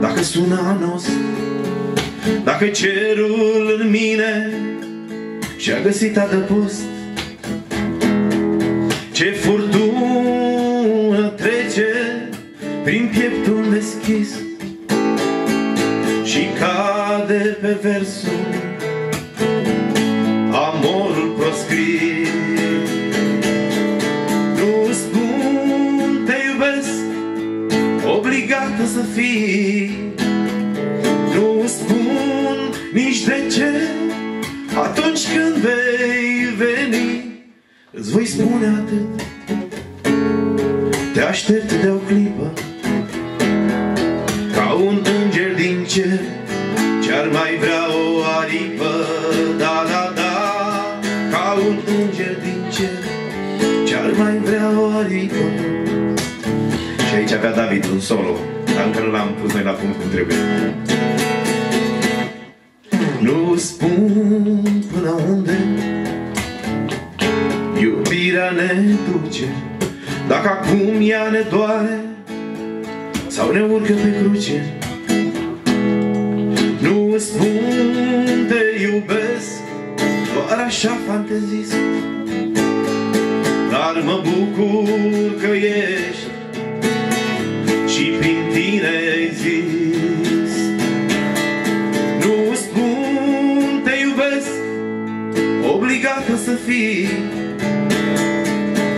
Dacă sună anos Dacă cerul în mine Și-a găsit adăpost ce furtună prin pieptul deschis Și cade pe versul amorul proscris. Nu spun te iubesc, obligată să fii. Nu spun nici de ce atunci când vei veni Îți voi spune atât. Te aștept de o clipă Ca un înger din cer Ce-ar mai vrea o aripă. Da, da, da Ca un înger din cer Ce-ar mai vrea o aripă. Și aici avea David un solo Dar încă nu l-am pus noi la punct cum trebuie. Nu spun până unde Iubirea ne duce. Dacă acum ea ne doare Sau ne urcă pe cruce. Nu spun te iubesc Doar așa fantezist. Dar mă bucur că ești Și prin tine exist. Nu spun te iubesc Obligată să fii.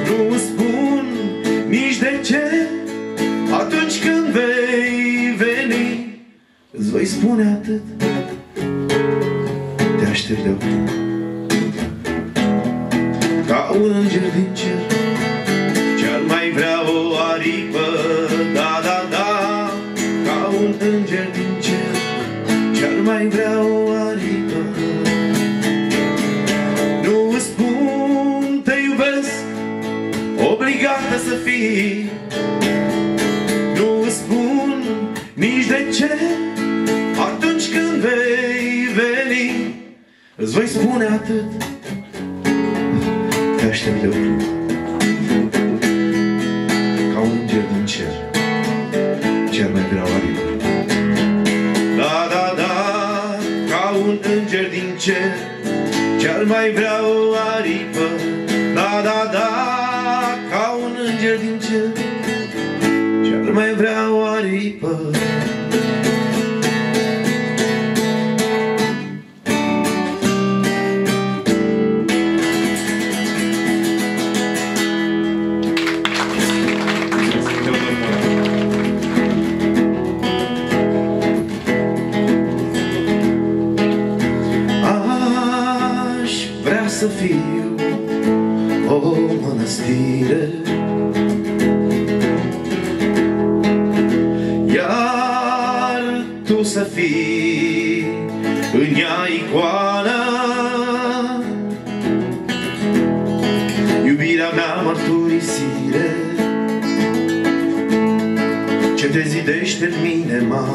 Nu spun nici de ce spune atât. Te aștept de ochi Ca un înger din cer spune atât. Te aștept de o clipă Ca un înger din cer. Ce-ar mai vrea o aripă Da, da, da Ca un înger din cer. Ce-ar mai vrea o aripă. Da, da, da ca un înger din cer. Ce-ar mai vrea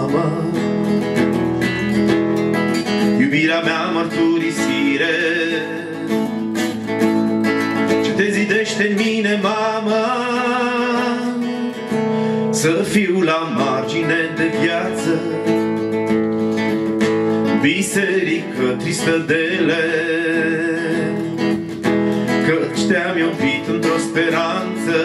mine, mamă Iubirea mea mărturisire Ce te zidește în mine, mamă? Să fiu la margine de viață Biserică tristă de Căci te-am iubit într-o speranță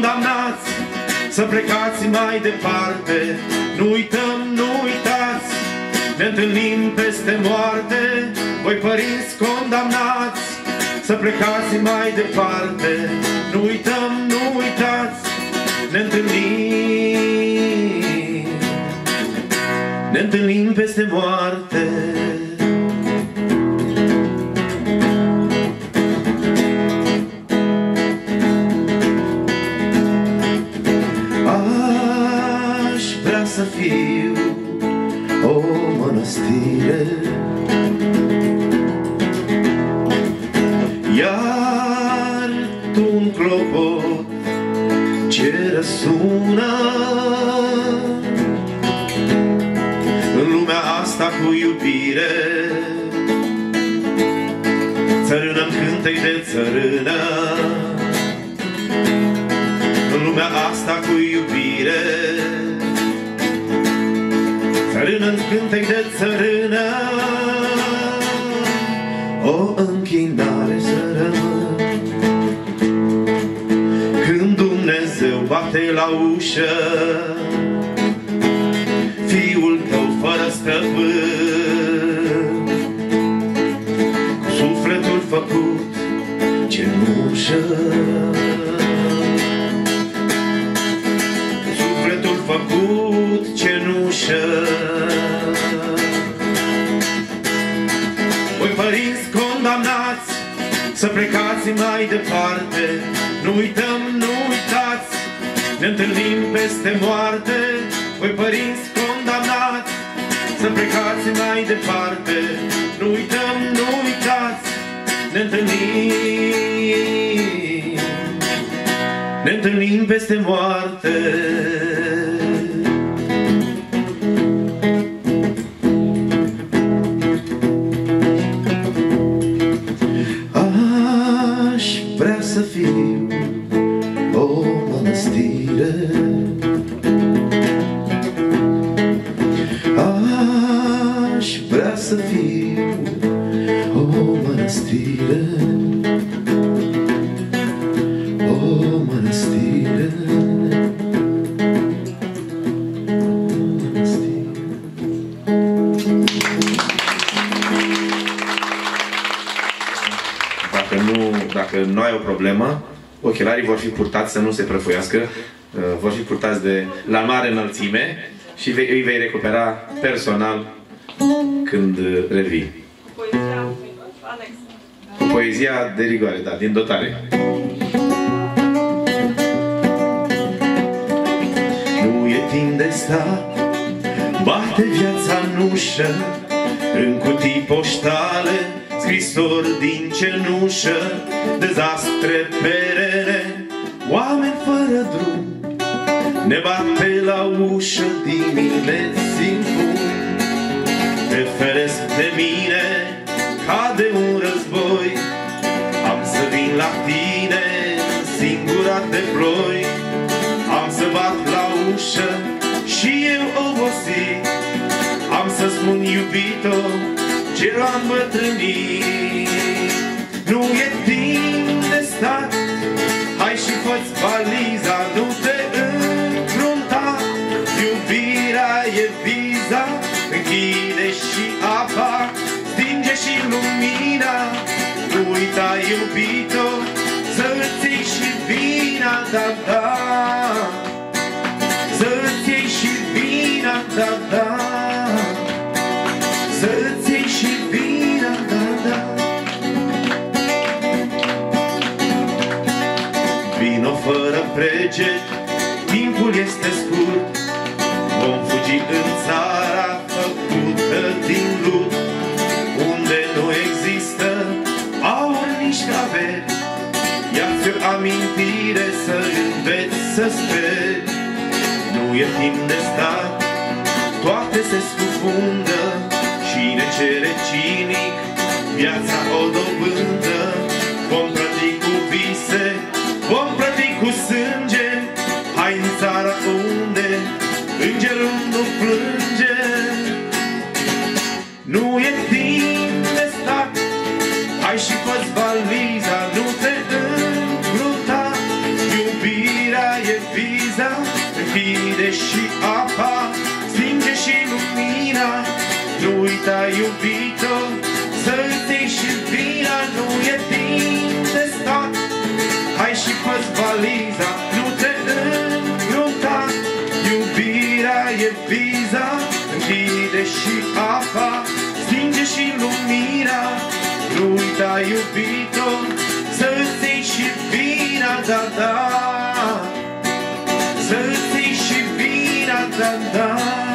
condamnați Să plecați mai departe. Nu uităm, nu uitați Ne întâlnim peste moarte. Voi părinți condamnați Să plecați mai departe. Nu uităm, nu uitați Ne întâlnim. Ne întâlnim peste moarte țărână În lumea asta cu iubire Țărână-mi cântec de țărână. O închinare să rămân Când Dumnezeu bate la ușă cenușă Cu sufletul făcut cenușă. Voi părinți condamnați Să plecați mai departe. Nu uităm, nu uitați Ne întâlnim peste moarte. Voi părinți condamnați Să plecați mai departe. Nu uităm, întâlnim peste moarte problemă, ochelarii vor fi purtați să nu se prăfuiască, uh, vor fi purtați de la mare înălțime și vei, îi vei recupera personal când uh, revii. Poezia Alex. Cu poezia de rigoare, da, din dotare. Nu e timp de stat, bate viața în ușă, în cutii poștale, scrisori din cenușă, dezastre perene, oameni fără drum, ne bat pe la ușă dimineți în fund. Te feresc de mine ca de un război. Am să vin la tine singurat de ploi. Am să bat la ușă și eu obosit. Am să spun iubito ce l-am bătrânit Nu e timp de stat Hai și fă-ți valiza, nu te încrunta Iubirea e viza Închide și apa Stinge și lumina. Nu uita iubito Să-ți iei și vina, da, da. Să-ți iei și vina, da, da fără preget, timpul este scurt. Vom fugi în țara făcută din lut Unde nu există aur nici averi Ia-ți o amintire să înveți să speri. Nu e timp de stat, toate se scufundă. Cine cere cinic, viața o dobândă. Vom plăti cu vise, vom plăti cu sânge Hai în țara unde îngerul nu plânge. Nu e timp de stat Hai și fă-ți valiza, nu te încruta. Iubirea e viza, închide și apa Stinge și lumina, nu uita iubito iubito Să-ți iei și vina, da, da. Să-ți iei și vina, da, da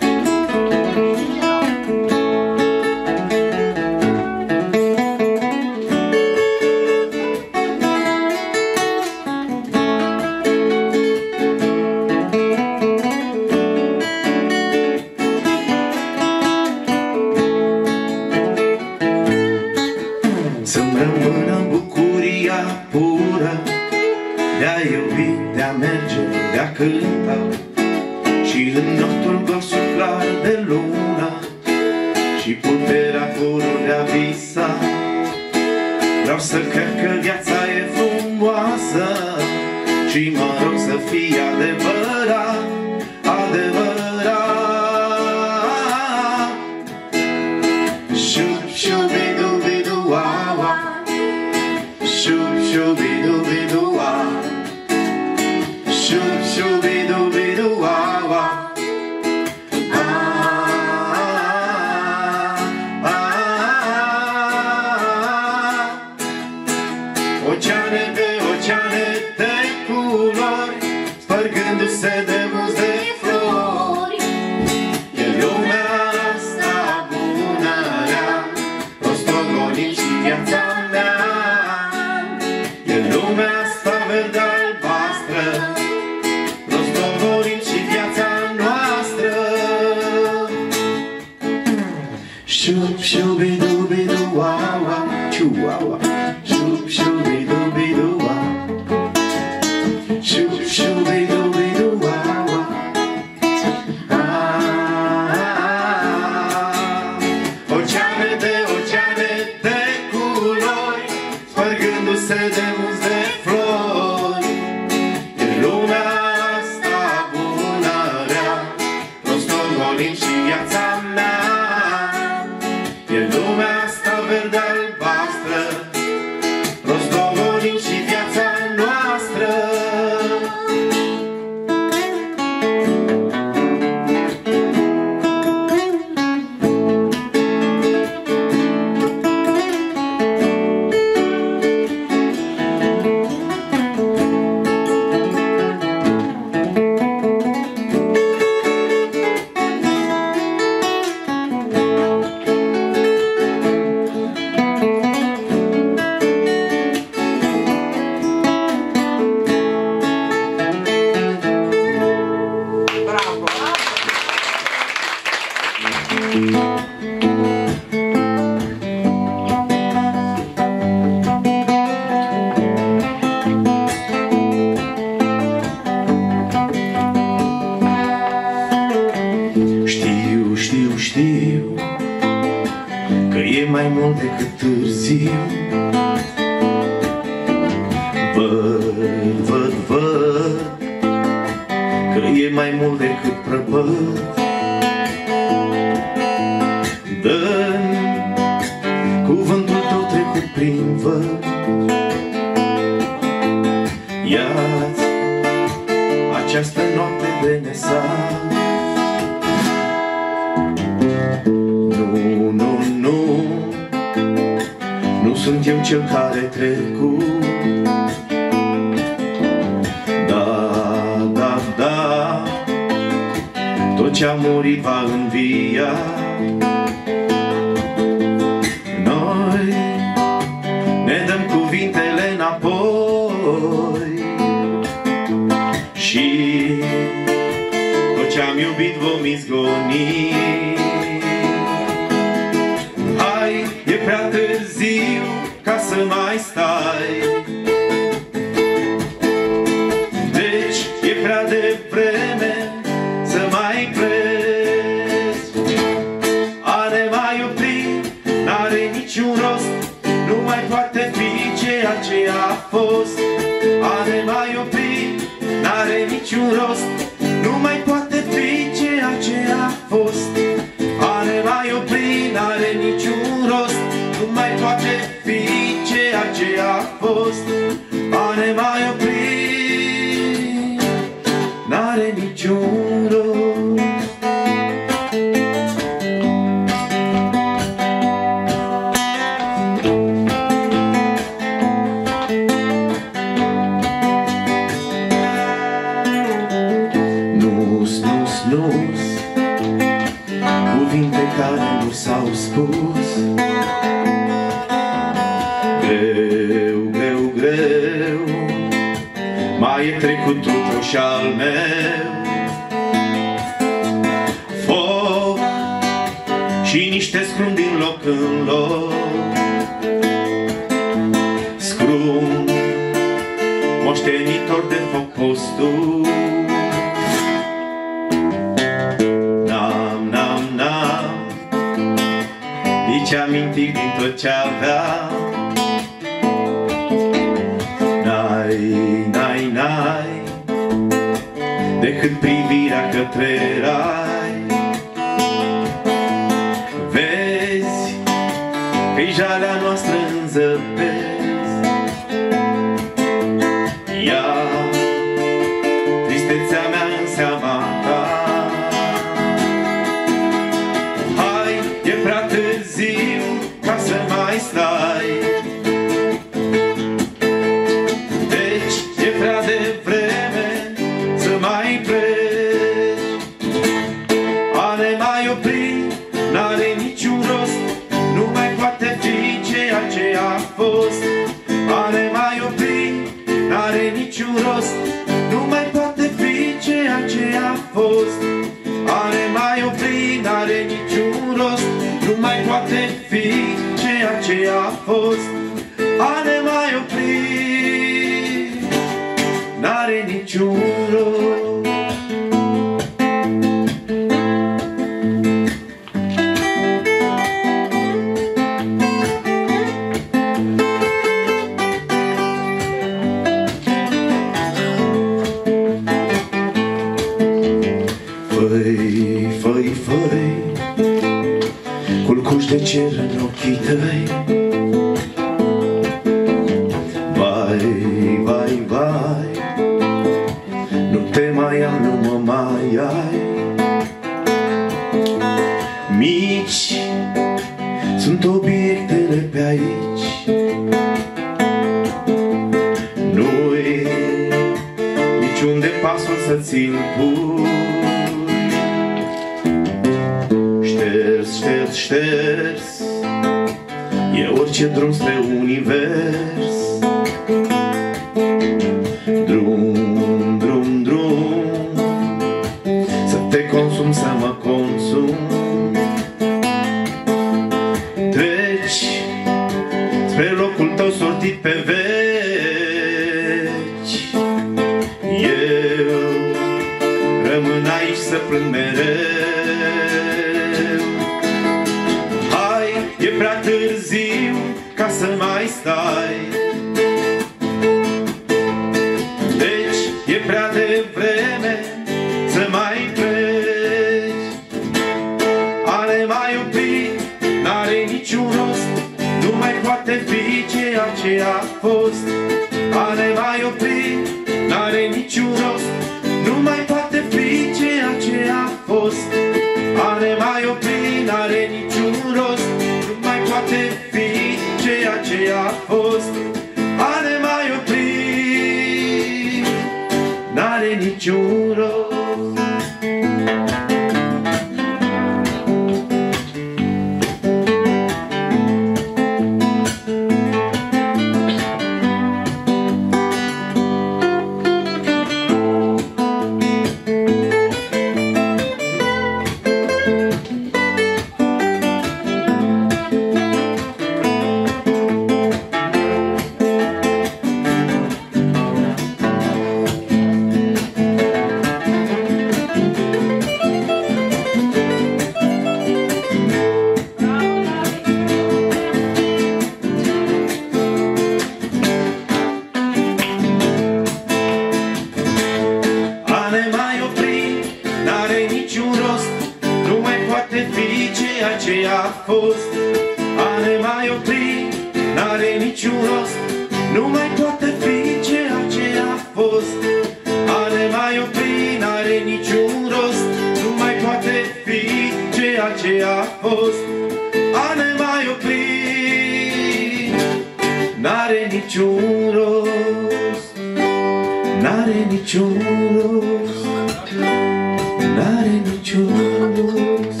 N-are niciun rost.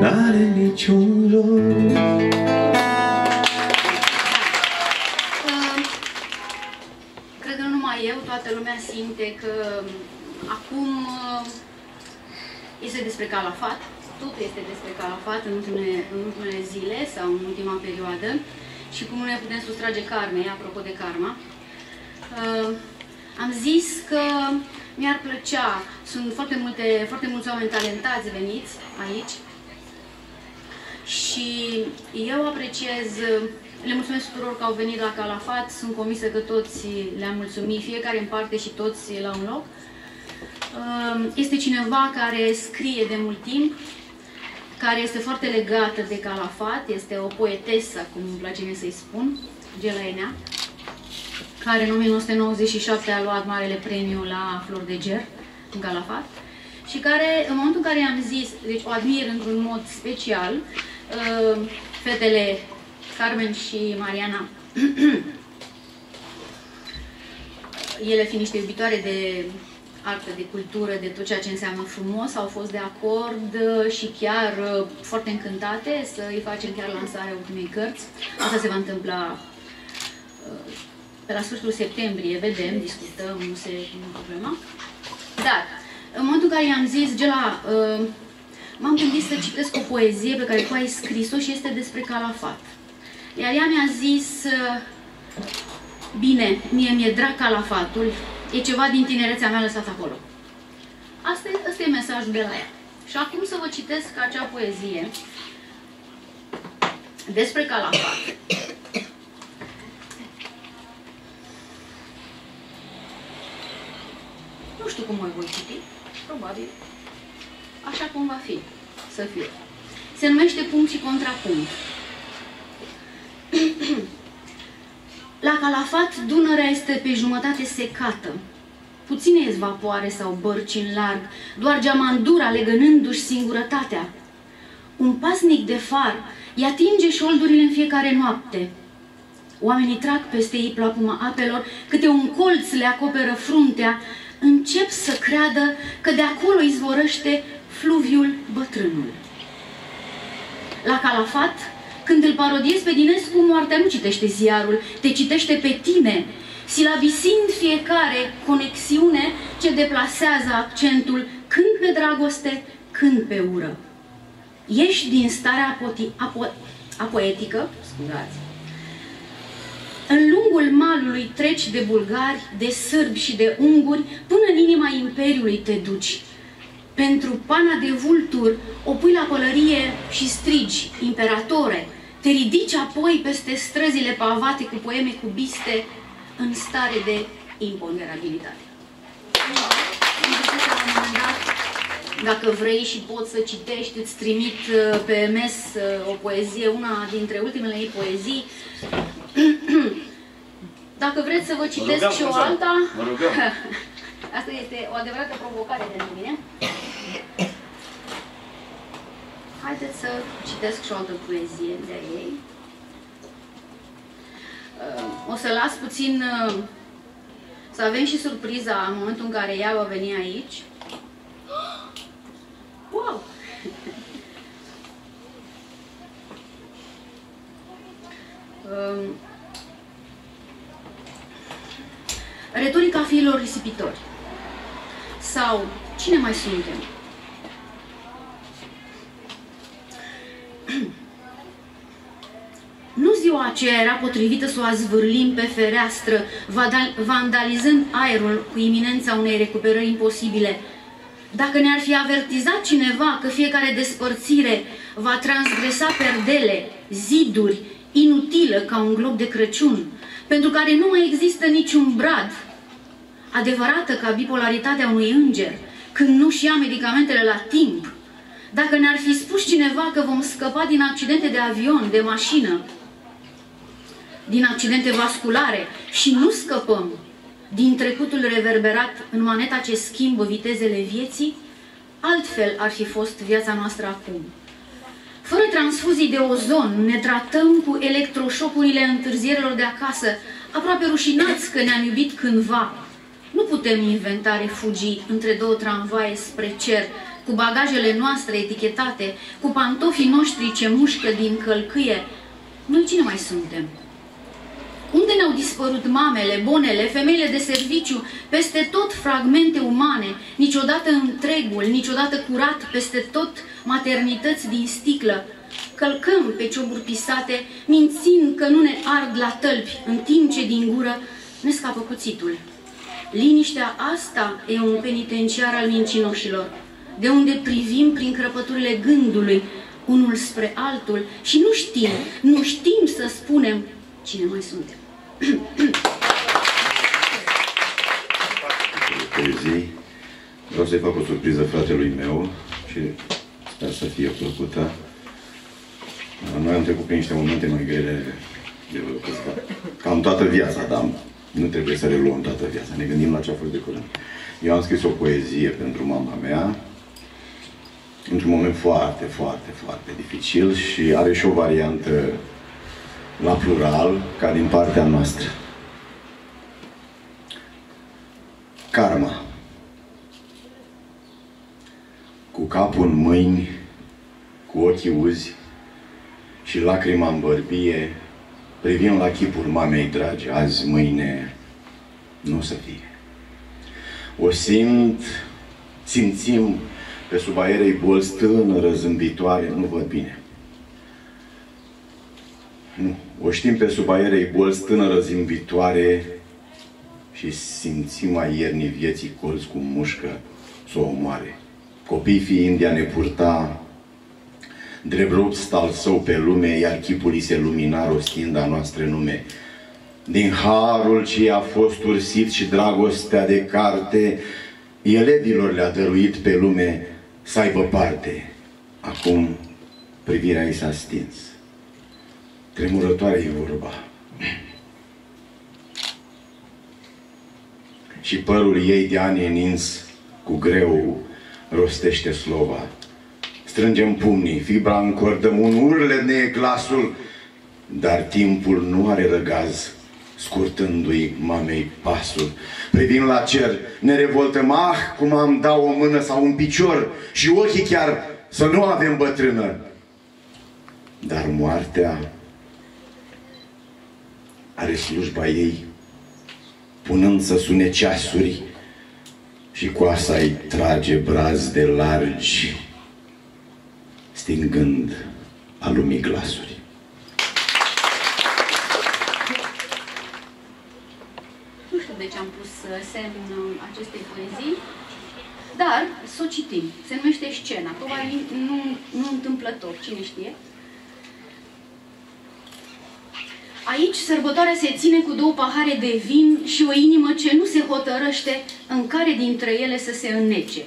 N-are niciun rost. Uh, Cred că nu numai eu, toată lumea simte că acum uh, este despre calafat, totul este despre calafat în ultimele, în ultimele zile sau în ultima perioadă și cum nu ne putem sustrage karmei, apropo de karma. Uh, am zis că mi-ar plăcea, sunt foarte, multe, foarte mulți oameni talentați veniți aici. Și eu apreciez, le mulțumesc tuturor că au venit la Calafat, sunt convinsă că toți le-am mulțumit, fiecare în parte și toți la un loc. Uh, Este cineva care scrie de mult timp, care este foarte legată de Calafat, este o poetesă, cum îmi place mie să-i spun, Gela Enea, care în 1997 a luat Marele Premiu la Flor de Ger, în Calafat, și care, în momentul în care i-am zis, deci o admir într-un mod special, uh, fetele Carmen și Mariana, <clears throat> ele fiind niște iubitoare de artă, de cultură, de tot ceea ce înseamnă frumos, au fost de acord uh, și chiar uh, foarte încântate să îi facem chiar lansarea ultimei cărți. Asta se va întâmpla uh, pe la sfârșitul septembrie, vedem, discutăm, nu se nu e problema. Dar, în momentul în care i-am zis, Gela, uh, m-am gândit să citesc o poezie pe care tu ai scris-o și este despre calafat. Iar ea mi-a zis, uh, bine, mie mi-e drag calafatul, e ceva din tinerețea mea lăsat acolo. Asta e, asta e mesajul de la ea. Și acum să vă citesc acea poezie despre calafat. Nu știu cum o voi citi, probabil așa cum va fi să fie. Se numește punct și contrapunct. <clears throat> La Calafat, Dunărea este pe jumătate secată. Puține ies vapoare sau bărci în larg, doar geamandura legănându-și singurătatea. Un pasnic de far îi atinge șoldurile în fiecare noapte. Oamenii trag peste ei plapuma apelor, câte un colț le acoperă fruntea, încep să creadă că de acolo izvorăște fluviul bătrânul. La Calafat, când îl parodiezi pe Dinescu, moartea nu citește ziarul, te citește pe tine, silabisind fiecare conexiune ce deplasează accentul când pe dragoste, când pe ură. Ieși din starea apoti- apo- apoetică, scuzați, în lungul malului treci de bulgari, de sârbi și de unguri, până în inima imperiului te duci. Pentru pana de vultur o pui la pălărie și strigi, imperatore, te ridici apoi peste străzile pavate cu poeme cubiste în stare de imponderabilitate. Dacă vrei și poți să citești, îți trimit uh, pe mes uh, o poezie, una dintre ultimele ei poezii. <clears throat> Dacă vreți să vă citesc și o alta, Mă rugăm. <laughs> asta este o adevărată provocare pentru mine. <clears throat> Haideți să citesc și o altă poezie de ei. Uh, O să las puțin uh, să avem și surpriza în momentul în care ea va veni aici. Cine mai suntem? Nu ziua aceea era potrivită să o azvârlim pe fereastră, vandal- vandalizând aerul cu iminența unei recuperări imposibile. Dacă ne-ar fi avertizat cineva că fiecare despărțire va transgresa perdele, ziduri, inutilă ca un glob de Crăciun, pentru care nu mai există niciun brad, adevărată ca bipolaritatea unui înger, când nu-și ia medicamentele la timp, dacă ne-ar fi spus cineva că vom scăpa din accidente de avion, de mașină, din accidente vasculare și nu scăpăm din trecutul reverberat în maneta ce schimbă vitezele vieții, altfel ar fi fost viața noastră acum. Fără transfuzii de ozon, ne tratăm cu electroșocurile întârzierilor de acasă, aproape rușinați că ne-am iubit cândva. Nu putem inventa refugii între două tramvaie spre cer, cu bagajele noastre etichetate, cu pantofii noștri ce mușcă din călcâie. Noi cine mai suntem? Unde ne-au dispărut mamele, bonele, femeile de serviciu, peste tot fragmente umane, niciodată întregul, niciodată curat, peste tot maternități din sticlă. Călcăm pe cioburi pisate, mințind că nu ne ard la tălpi, în timp ce din gură ne scapă cuțitul. Liniștea asta e un penitenciar al mincinoșilor, de unde privim prin crăpăturile gândului, unul spre altul și nu știm, nu știm să spunem cine mai suntem. poezii. Vreau să-i fac o surpriză fratelui meu și sper să fie plăcută. Noi am trecut prin niște momente mai grele de câțiva, cam toată viața, dar nu trebuie să reluăm toată viața. Ne gândim la ce a fost de curând. Eu am scris o poezie pentru mama mea, într-un moment foarte, foarte, foarte dificil și are și o variantă la plural, ca din partea noastră. Karma. Cu capul în mâini, cu ochii uzi și lacrima în bărbie, Privim la chipul mamei dragi, azi, mâine, nu o să fie. O simt, simțim pe sub aerei bolți tânără, zâmbitoare, nu văd bine. Nu, o știm pe sub aerei bolți tânără, zâmbitoare și simțim a iernii vieții colți cu mușcă să o omoare. Copii fiind ea ne purta drept rost al său pe lume, iar chipul îi se lumina rostind a noastre nume. Din harul ce a fost ursit și dragostea de carte, elevilor le-a dăruit pe lume să aibă parte. Acum privirea ei s-a stins. Tremurătoare e vorba. Și părul ei de ani nins cu greu rostește slova. Strângem pumnii, fibra încordăm, un urlet ne e glasul, dar timpul nu are răgaz, scurtându-i mamei pasul. Privim la cer, ne revoltăm, ah, cum am dau o mână sau un picior și ochii chiar să nu avem bătrână. Dar moartea are slujba ei, punând să sune ceasuri și coasa îi trage braz de largi, stingând a lumii glasuri. Nu știu de ce am pus uh, semn uh, acestei poezii, dar să o citim. Se numește Scena. Probabil nu, nu întâmplător, cine știe. Aici sărbătoarea se ține cu două pahare de vin și o inimă ce nu se hotărăște în care dintre ele să se înnece.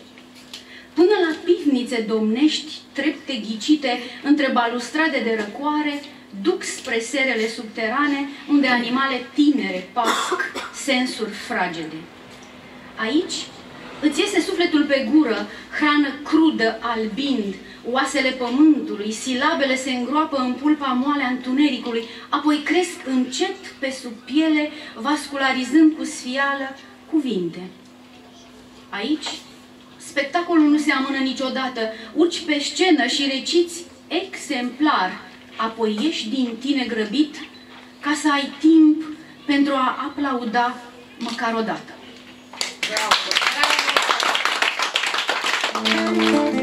Până la pivnițe domnești, trepte ghicite între balustrade de răcoare, duc spre serele subterane, unde animale tinere pasc sensuri fragede. Aici îți iese sufletul pe gură, hrană crudă, albind, oasele pământului, silabele se îngroapă în pulpa moale a întunericului, apoi cresc încet pe sub piele, vascularizând cu sfială cuvinte. Aici, spectacolul nu se amână niciodată, urci pe scenă și reciți exemplar, apoi ieși din tine grăbit ca să ai timp pentru a aplauda măcar o dată. Bravo! Vine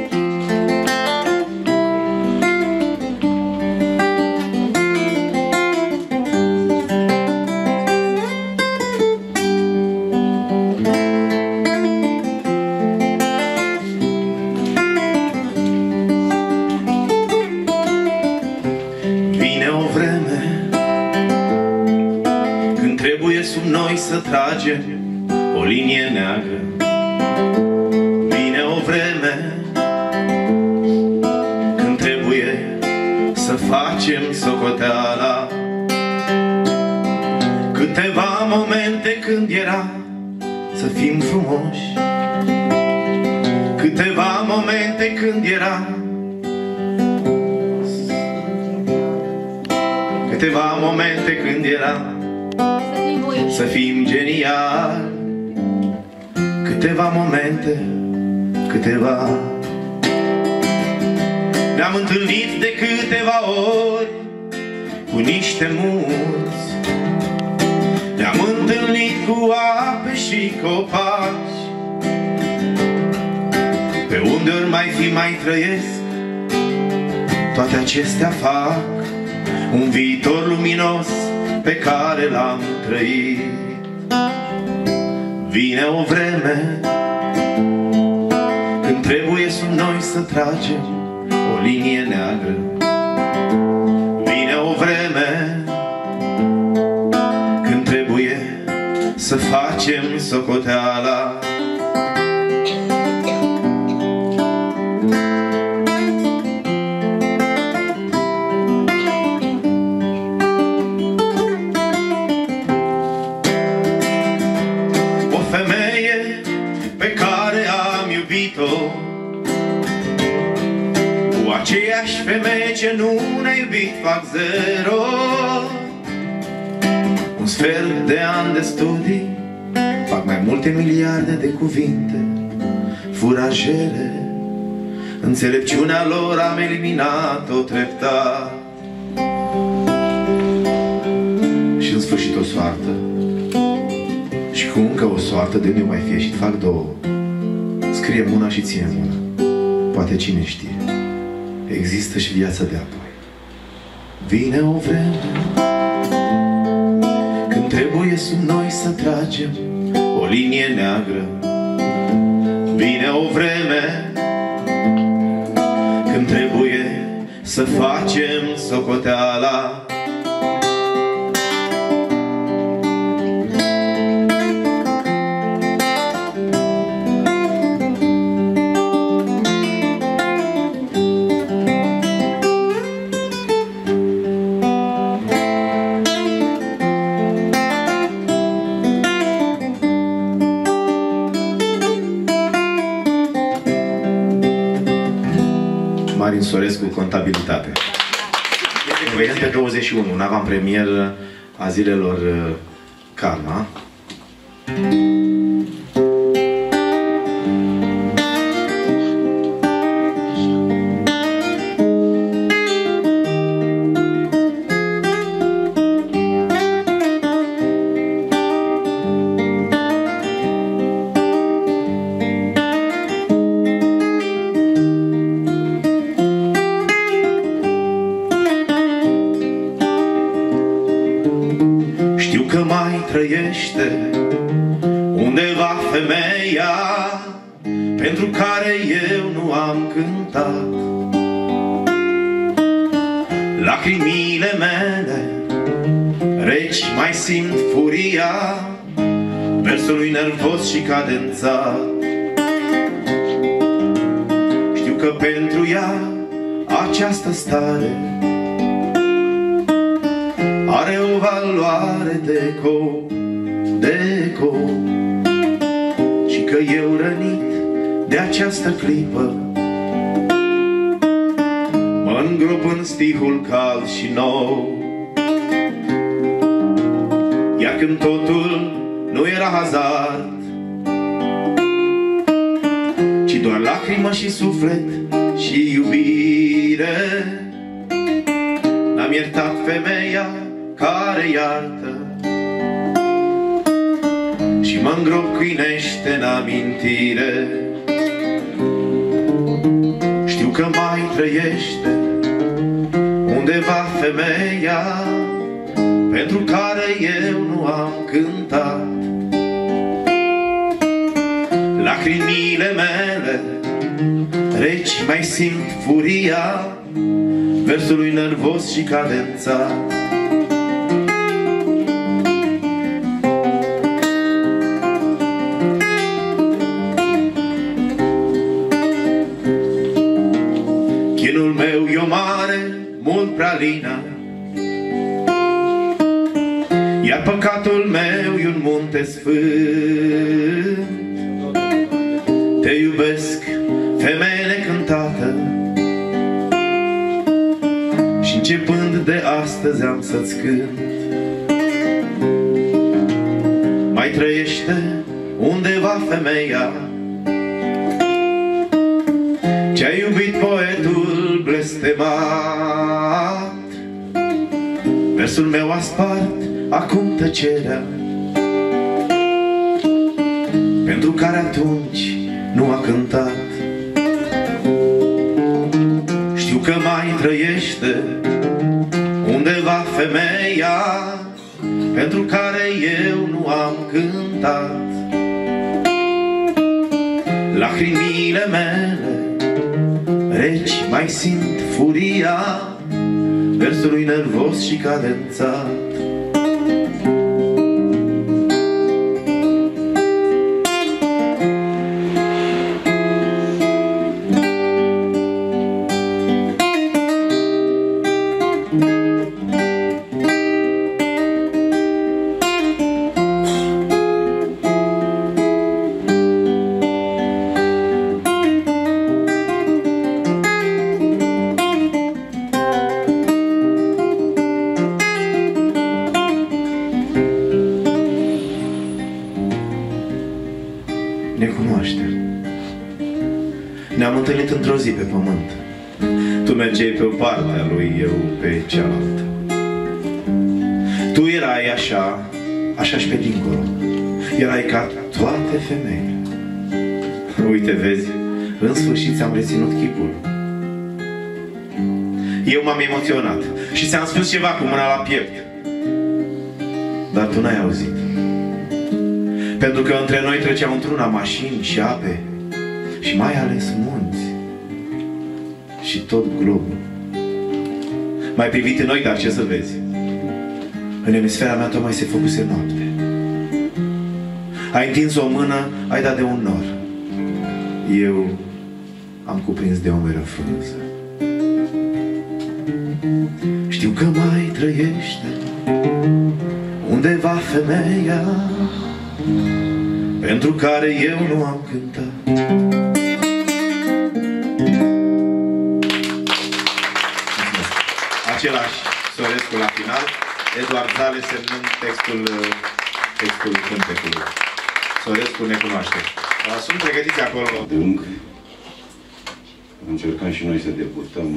noi să tragem O linie neagră Vine o vreme Când trebuie să facem socoteala Câteva momente când era Să fim frumoși Câteva momente când era Câteva momente când era Să fim voioși. Să fim geniali. Câteva momente, câteva. Ne-am întâlnit de câteva ori Cu niște mulți. Ne-am întâlnit cu ape și copaci. Pe unde ori mai fi mai trăiesc. Toate acestea fac un viitor luminos pe care l-am trăit. Vine o vreme când trebuie sub noi să tragem o linie neagră. Vine o vreme când trebuie să facem socoteala. Fac zero Un sfert de ani de studii Fac mai multe miliarde de cuvinte Furajere Înțelepciunea lor am eliminat-o treptat soartă și cu încă o soartă de unde mai fie și fac două. Scrie una și ține una. Poate cine știe. Există și viața de apoi. Vine o vreme când trebuie sub noi să tragem o linie neagră. Vine o vreme când trebuie să facem socoteala. Sorescu, contabilitate. Vedem pe 21, un avantpremier a zilelor cântat Lacrimile mele reci mai simt furia Versului nervos și cadențat Chinul meu e o mare, mult prea păcatul meu e un munte sfânt. Te iubesc, femeie necântată. Și începând de astăzi am să-ți cânt. Mai trăiește undeva femeia. Ce-a iubit poetul blestemat? Versul meu a spart acum tăcerea. Pentru care atunci nu a cântat. Știu că mai trăiește undeva femeia Pentru care eu nu am cântat. Lacrimile mele reci mai simt furia versului nervos și cadențat. Mergeai pe o parte a lui, eu pe cealaltă. Tu erai așa, așa și pe dincolo. Erai ca toate femeile. Uite, vezi, în sfârșit ți-am reținut chipul. Eu m-am emoționat și ți-am spus ceva cu mâna la piept. Dar tu n-ai auzit. Pentru că între noi treceau într-una mașini și ape și mai ales munți și tot globul. Mai privit în noi, dar ce să vezi? În emisfera mea tocmai se făcuse noapte. Ai întins o mână, ai dat de un nor. Eu am cuprins de o meră frunză. Știu că mai trăiește undeva femeia pentru care eu nu am cântat. Același Sorescu la final, Eduard Zale semnând textul, textul cântecului. Sorescu ne cunoaște. Dar Sunt pregătiți acolo. Dâng. Încercăm și noi să debutăm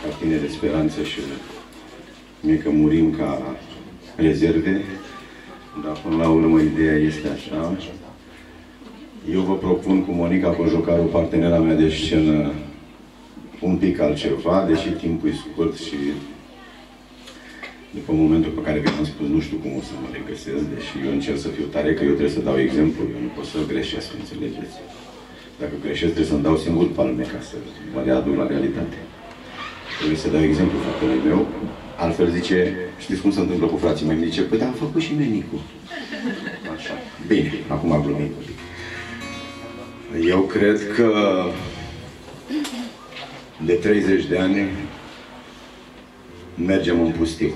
ca tinere speranță și mie că murim ca rezerve, dar până la urmă ideea este așa. Eu vă propun cu Monica Cojocaru, partenera mea de scenă, un pic altceva, deși timpul e scurt și după momentul pe care vi-am spus, nu știu cum o să mă regăsesc, deși eu încerc să fiu tare, că eu trebuie să dau exemplu, eu nu pot să greșesc, înțelegeți? Dacă greșesc, trebuie să-mi dau singur palme ca să mă readuc la realitate. Trebuie să dau exemplu fratele meu, altfel zice, știți cum se întâmplă cu frații mei? Zice, păi, dar am făcut și menicu. Așa. Bine, acum am glumit un pic. Eu cred că de 30 de ani mergem în pustiu.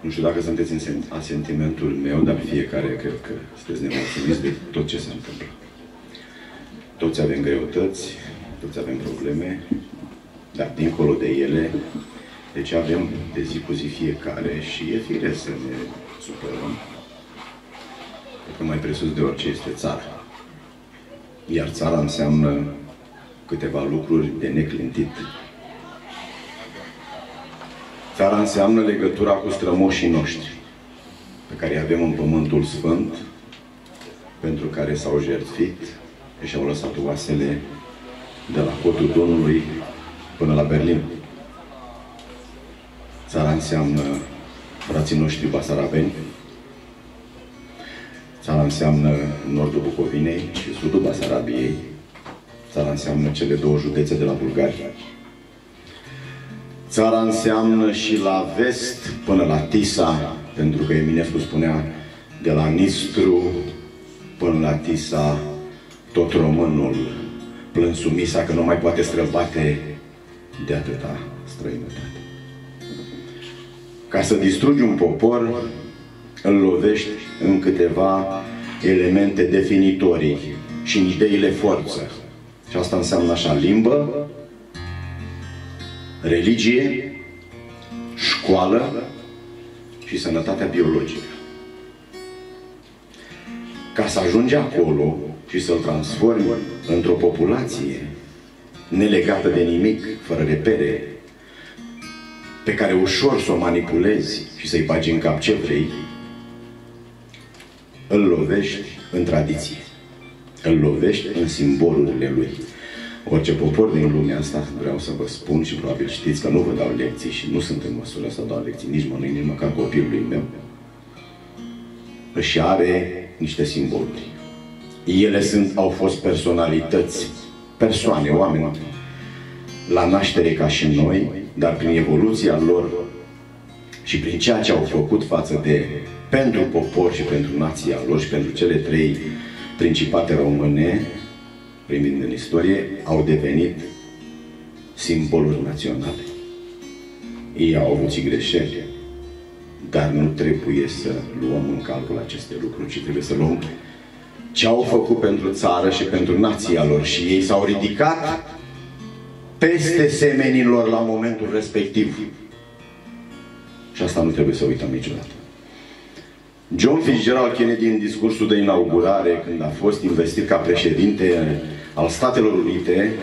Nu știu dacă sunteți în sen- a sentimentul meu, dar fiecare cred că sunteți nemulțumiți de tot ce se întâmplă. Toți avem greutăți, toți avem probleme, dar dincolo de ele, deci avem de zi cu zi fiecare și e firesc să ne supărăm. Cred că mai presus de orice este țara. Iar țara înseamnă câteva lucruri de neclintit. Țara înseamnă legătura cu strămoșii noștri, pe care îi avem în Pământul Sfânt, pentru care s-au jertfit și au lăsat oasele de la cotul Domnului până la Berlin. Țara înseamnă frații noștri basarabeni, țara înseamnă nordul Bucovinei și sudul Basarabiei, țara înseamnă cele două județe de la Bulgaria. Țara înseamnă și la vest până la Tisa, pentru că Eminescu spunea de la Nistru până la Tisa, tot românul plânsumisa că nu mai poate străbate de atâta străinătate. Ca să distrugi un popor, îl lovești în câteva elemente definitorii și în ideile forță. Și asta înseamnă așa, limbă, religie, școală și sănătatea biologică. Ca să ajungi acolo și să-l transformi într-o populație nelegată de nimic, fără repere, pe care ușor să o manipulezi și să-i bagi în cap ce vrei, îl lovești în tradiție. Îl lovești în simbolurile lui. Orice popor din lumea asta, vreau să vă spun și probabil știți că nu vă dau lecții și nu sunt în măsură să dau lecții nici mănânc, nici măcar copilului meu, își are niște simboluri. Ele sunt, au fost personalități, persoane, oameni, la naștere ca și noi, dar prin evoluția lor și prin ceea ce au făcut față de pentru popor și pentru nația lor și pentru cele trei principate române, primind în istorie, au devenit simboluri naționale. Ei au avut și greșeli, dar nu trebuie să luăm în calcul aceste lucruri, ci trebuie să luăm ce au făcut pentru țară și pentru nația lor. Și ei s-au ridicat peste semenilor la momentul respectiv. Și asta nu trebuie să uităm niciodată. John Fitzgerald Kennedy în discursul de inaugurare, când a fost investit ca președinte al Statelor Unite,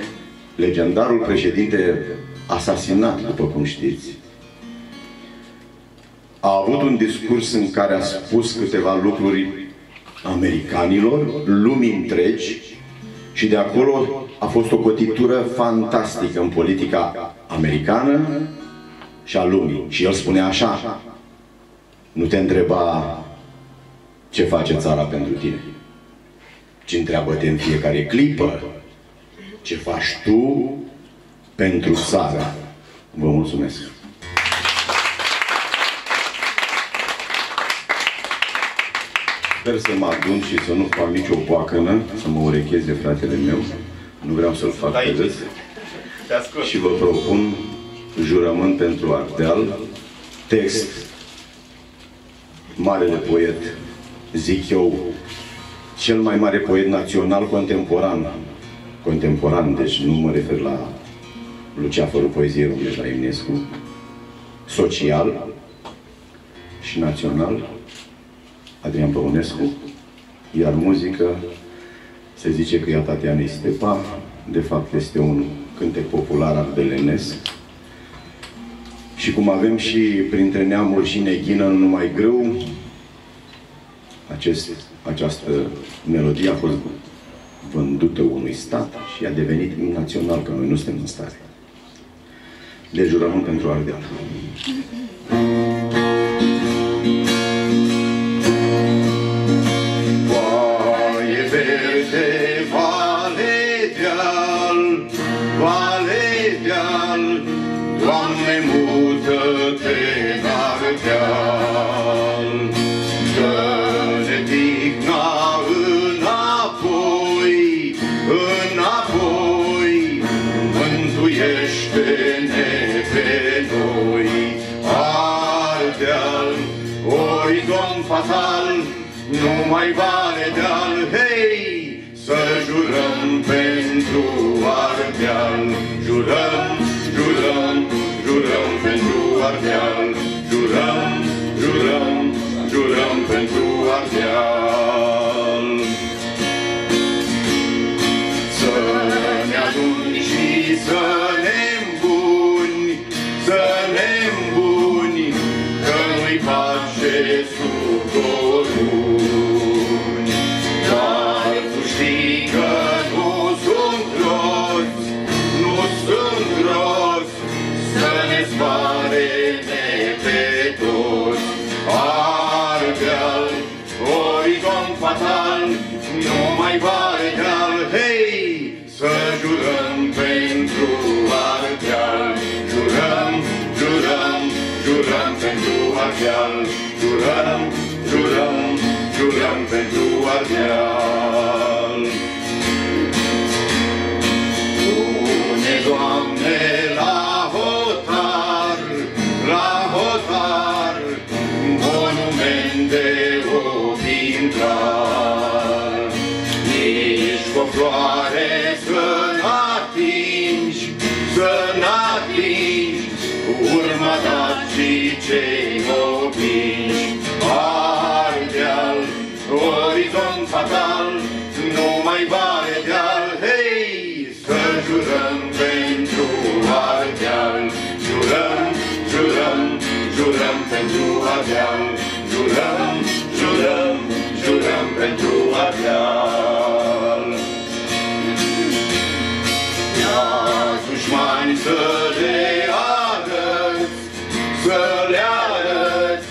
legendarul președinte asasinat, după cum știți, a a avut un discurs în care a spus câteva lucruri americanilor, lumii întregi, și de acolo a fost o cotitură fantastică în politica americană și a lumii. Și el spunea așa, nu te întreba ce face țara pentru tine, ci întreabă-te în fiecare clipă ce faci tu pentru țară. Vă mulțumesc! Sper să mă adun și să nu fac nicio boacănă, să mă urechez de fratele meu. Nu vreau să-l fac pe râs. Și vă propun jurământ pentru Ardeal, text, marele poet, zic eu, cel mai mare poet național contemporan. Contemporan, deci nu mă refer la Luceafărul Poeziei Românești la Eminescu, social și național, Adrian Păunescu, iar muzică se zice că e a Tatianei Stepa, de fapt este un cântec popular ardelenesc. Și cum avem și printre neamuri și neghină nu numai grâu, acest, această melodie a fost vândută unui stat și a devenit național, că noi nu suntem în stare. Deci jurământ pentru Ardeal. Pentru Ardeal. Pune, Doamne, la hotar, la hotar, monument de obintrar. Nici cu o floare să n-atingi, să n-atingi, urma dacii cei pentru Ardeal. Jurăm, jurăm, jurăm pentru Ardeal. Ia dușmani să le arăți, să le arăți,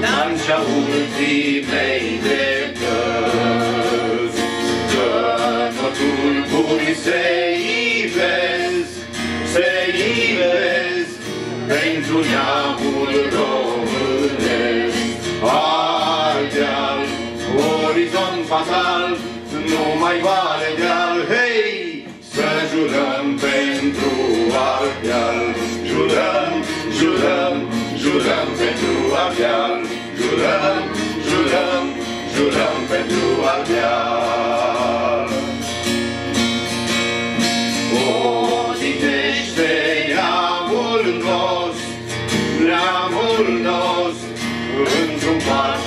Lancea ultimei dreptăți. Că notul bun se ivezi, se ivezi, pentru neamul românesc. Fatal, nu mai vale deal, hei, să jurăm pentru Ardeal. Jurăm, jurăm, jurăm pentru Ardeal. Jurăm, jurăm, jurăm pentru Ardeal. Odihnește neamul nostru, neamul nostru, într-un pașul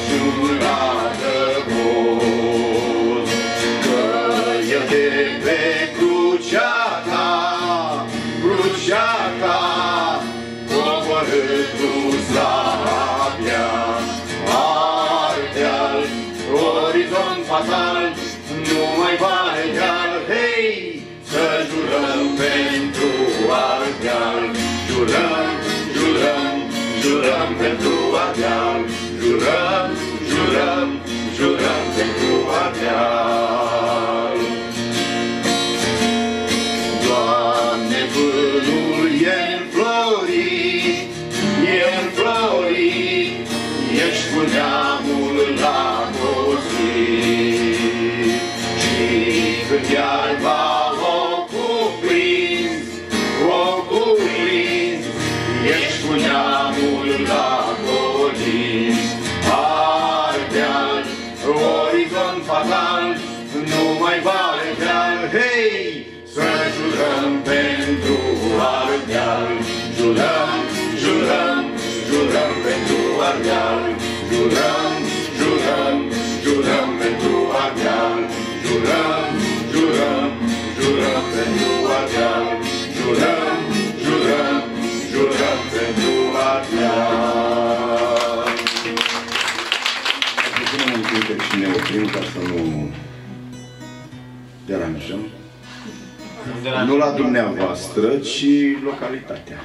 jurăm pentru Ardeal, jurăm, jurăm, jurăm pentru Ardeal. Doamne, jurăm pentru Ardeal, jurăm, jurăm, jurăm pentru Ardeal. Să punem un pic și ne oprim ca să nu deranjăm. Nu la dumneavoastră, ci localitatea.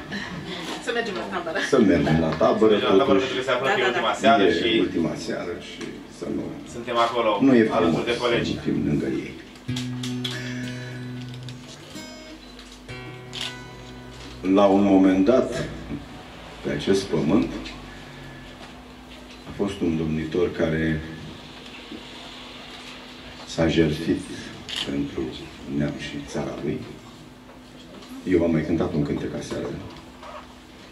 Să mergem la tabără. Să mergem la tabără, Deci la tabără totuși. trebuie să aflăm Da, că e da, da. ultima seară e și ultima seară și să nu... suntem acolo Nu e alături frumos de colegi. să fim lângă ei. La un moment dat, pe acest pământ, a fost un domnitor care s-a jertfit pentru neam și țara lui. Eu v-am mai cântat un cântec aseară,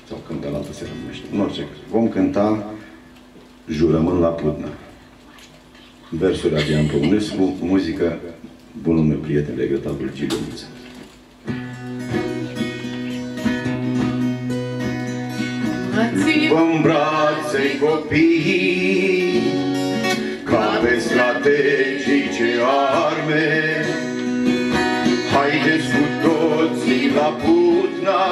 sau cântă la altă seară, nu mai știu. În orice caz, vom cânta Jurământ la Pludna. Versuri Adrian Păunescu, muzică bunul meu prieten regretatul Giliu Muță. Brațe copii, ca pe strategice arme, Haideți cu toții la Putna,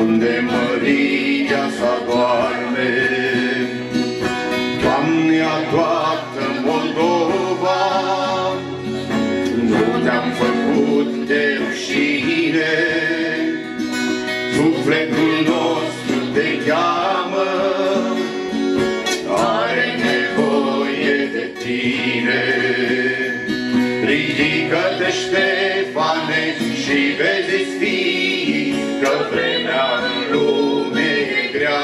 unde măria sa doarme. Doamne, a toată Moldova, nu te-am făcut de rușine, Sufletul nostru Ridică-te, Ștefane, și vezi fi că vremea în lume e grea.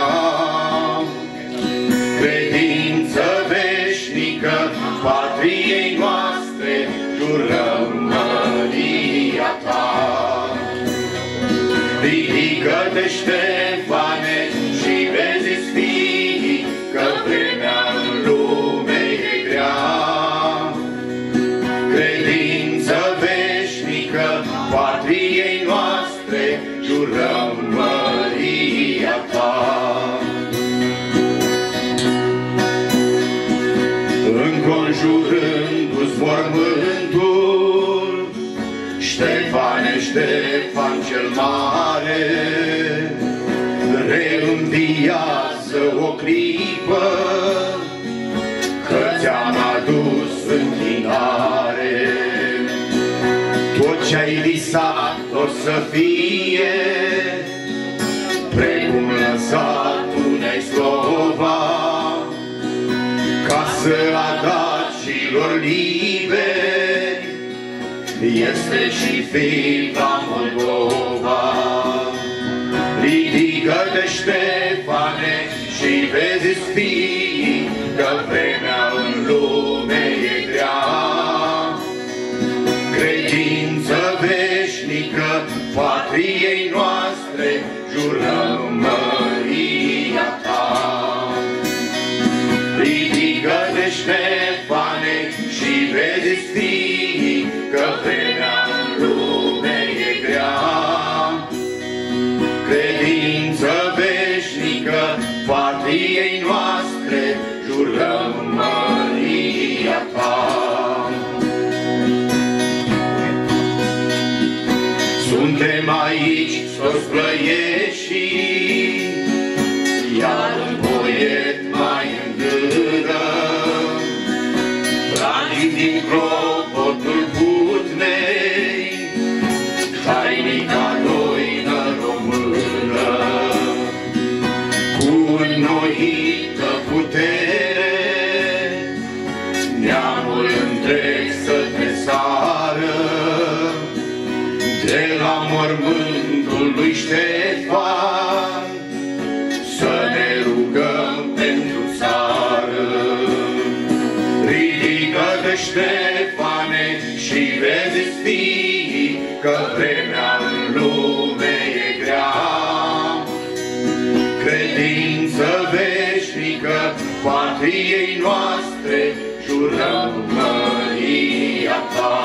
Credință veșnică patriei noastre, jurăm măria ta. Ridică-te, Ștefane, Înconjurându-ți mormântul, Ștefane, Ștefan cel mare, reînviază o clipă, că ți-am adus închinare. Tot ce-ai visat o să fie, precum lăsatul ne slova, casă a dacilor liberi, este și fica Moldova. Ridică-te, Ștefane, și vezi spii că vremea în lume e grea. Credință veșnică patriei noastre, jurăm măria toți Ștefane, și vezi stii Că vremea în lume e grea. Credință veșnică patriei noastre Jurăm măria ta.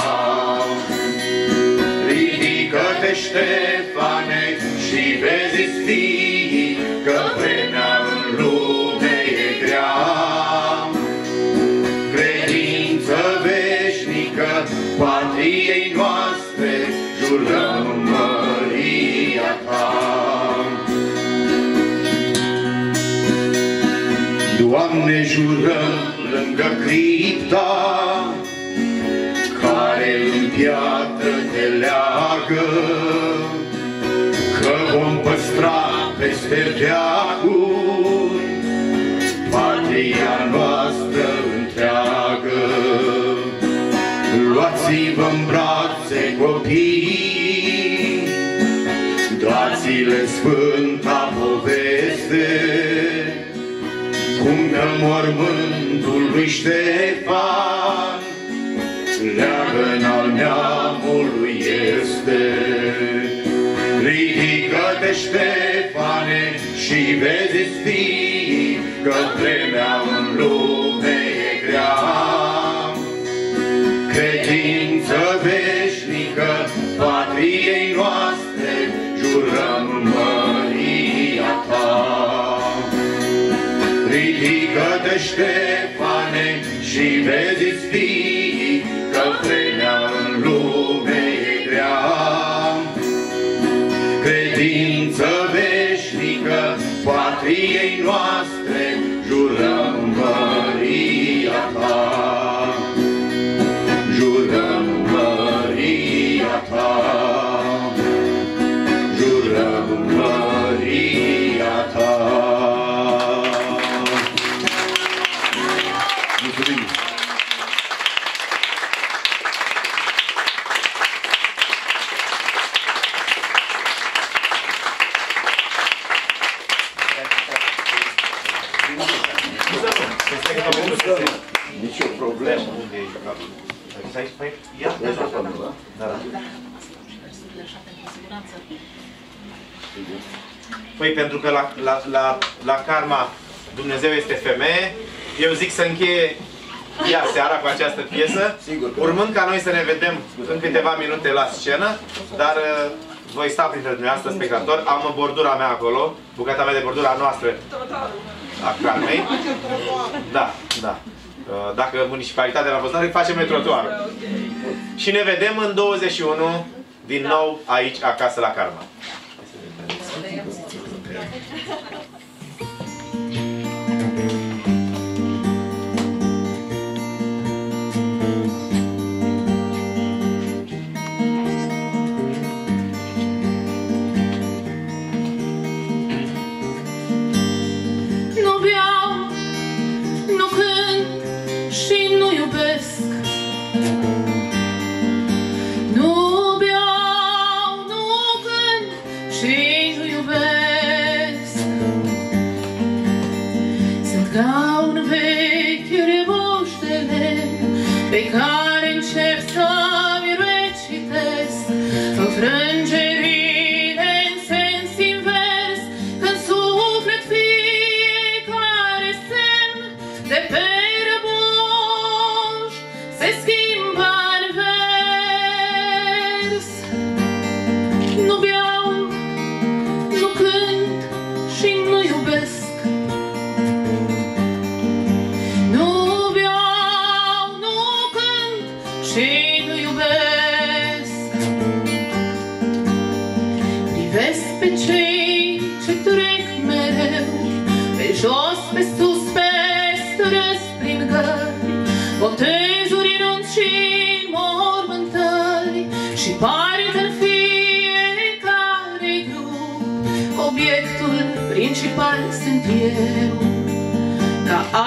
Ridică-te, Ștefane, și vezi stii Că vremea Doamne, jurăm lângă cripta care în piatră te leagă, că vom păstra peste veacuri patria noastră întreagă. Luați-vă în brațe copii, dați-le sfânta poveste, cum că mormântul lui Ștefan leagăn al neamului este. Ridică-te, Ștefane, și vezi stii că vremea în lume Ridică-te, Ștefane, și vezi stii că vremea în lume e grea. Credință veșnică patriei noastre, la, la, la, la karma Dumnezeu este femeie, eu zic să încheie ea seara cu această piesă, Sigur că urmând ca noi să ne vedem în câteva minute la scenă, dar uh, voi sta printre dumneavoastră spectatori, am bordura mea acolo, bucata mea de bordura noastră a Carmei. Da, da. Uh, Dacă municipalitatea la văzut, facem trotuarul. Și ne vedem în 21 din nou aici, acasă la Karma. Principal sunt eu, ca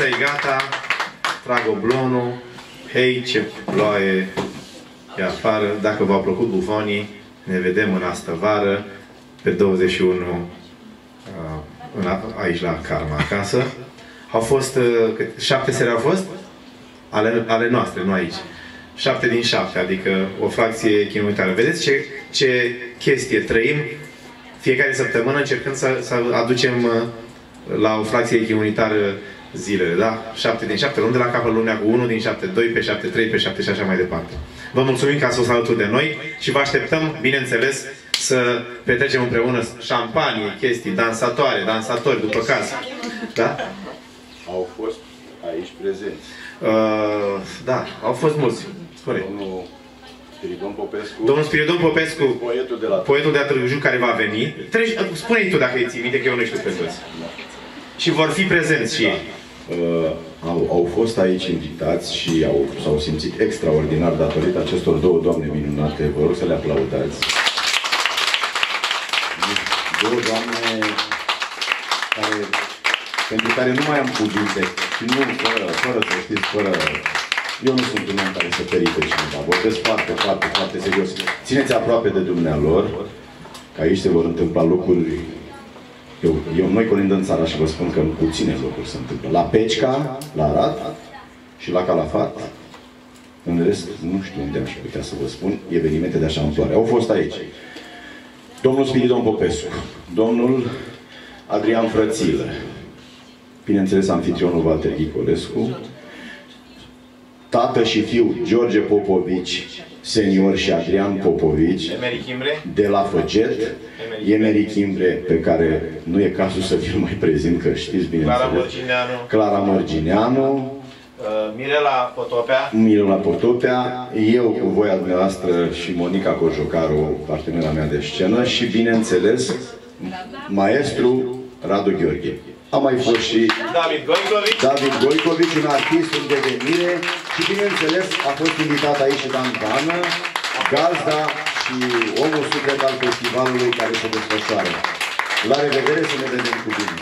Piesa e gata, trag oblonul, hei ce ploaie e afară, dacă v-au plăcut bufonii, ne vedem în astă vară, pe 21 uh, în a- aici la Karma acasă. Au fost, uh, cât- șapte seri au fost? Ale, ale noastre, nu aici. Șapte din șapte, adică o fracție chinuitară. Vedeți ce, ce chestie trăim fiecare săptămână încercând să, să aducem uh, la o fracție chimunitară zilele, da? 7 din 7, luăm de la capăt lumea cu 1 din 7, 2 pe 7, 3 pe 7 și așa mai departe. Vă mulțumim că ați fost alături de noi și vă așteptăm, bineînțeles, să petrecem împreună șampanie, chestii, dansatoare, dansatori, după caz. Da? Au fost aici prezenți. Uh, da, au fost mulți. Corect. Domnul Spiridon Popescu, Domnul Spiridon Popescu, poetul de la poetul de la Târgu Jiu care va veni. Treci, spune-i tu dacă îi ții minte, că eu nu știu pe toți. Și vor fi prezenți și ei. Uh, au, au fost aici invitați și au, s-au simțit extraordinar datorită acestor două doamne minunate. Vă rog să le aplaudați. Două doamne care, pentru care nu mai am cuvinte și nu fără, fără să știți, fără... Eu nu sunt un om care să perii pe cineva. Vorbesc foarte, foarte, foarte serios. Țineți aproape de dumnealor, că aici se vor întâmpla lucruri eu, eu noi colind în țara și vă spun că în puține locuri se întâmplă. La Pecica, la Arad și la Calafat. În rest, nu știu unde aș putea să vă spun evenimente de așa amploare. Au fost aici. Domnul Spiridon Popescu, domnul Adrian Frățilă, bineînțeles anfitrionul Walter Ghicolescu, tată și fiu George Popovici, senior și Adrian Popovici, Emeric Imre, de la Făget, Emeric Imbre, pe care nu e cazul să fiu mai prezent, că știți Clara bineînțeles. Mărgineanu, Clara Mărgineanu, uh, Mirela Potopea, Mirela Potopea, eu cu voia dumneavoastră și Monica Cojocaru, partenera mea de scenă. Și, bineînțeles, maestru Radu Gheorghe. A mai fost și David Goicovici, David Goicovici, un artist în devenire și, bineînțeles, a fost invitat aici Dan Vană, gazda și omul suflet al festivalului care se desfășoară. La revedere, să ne vedem cu bine!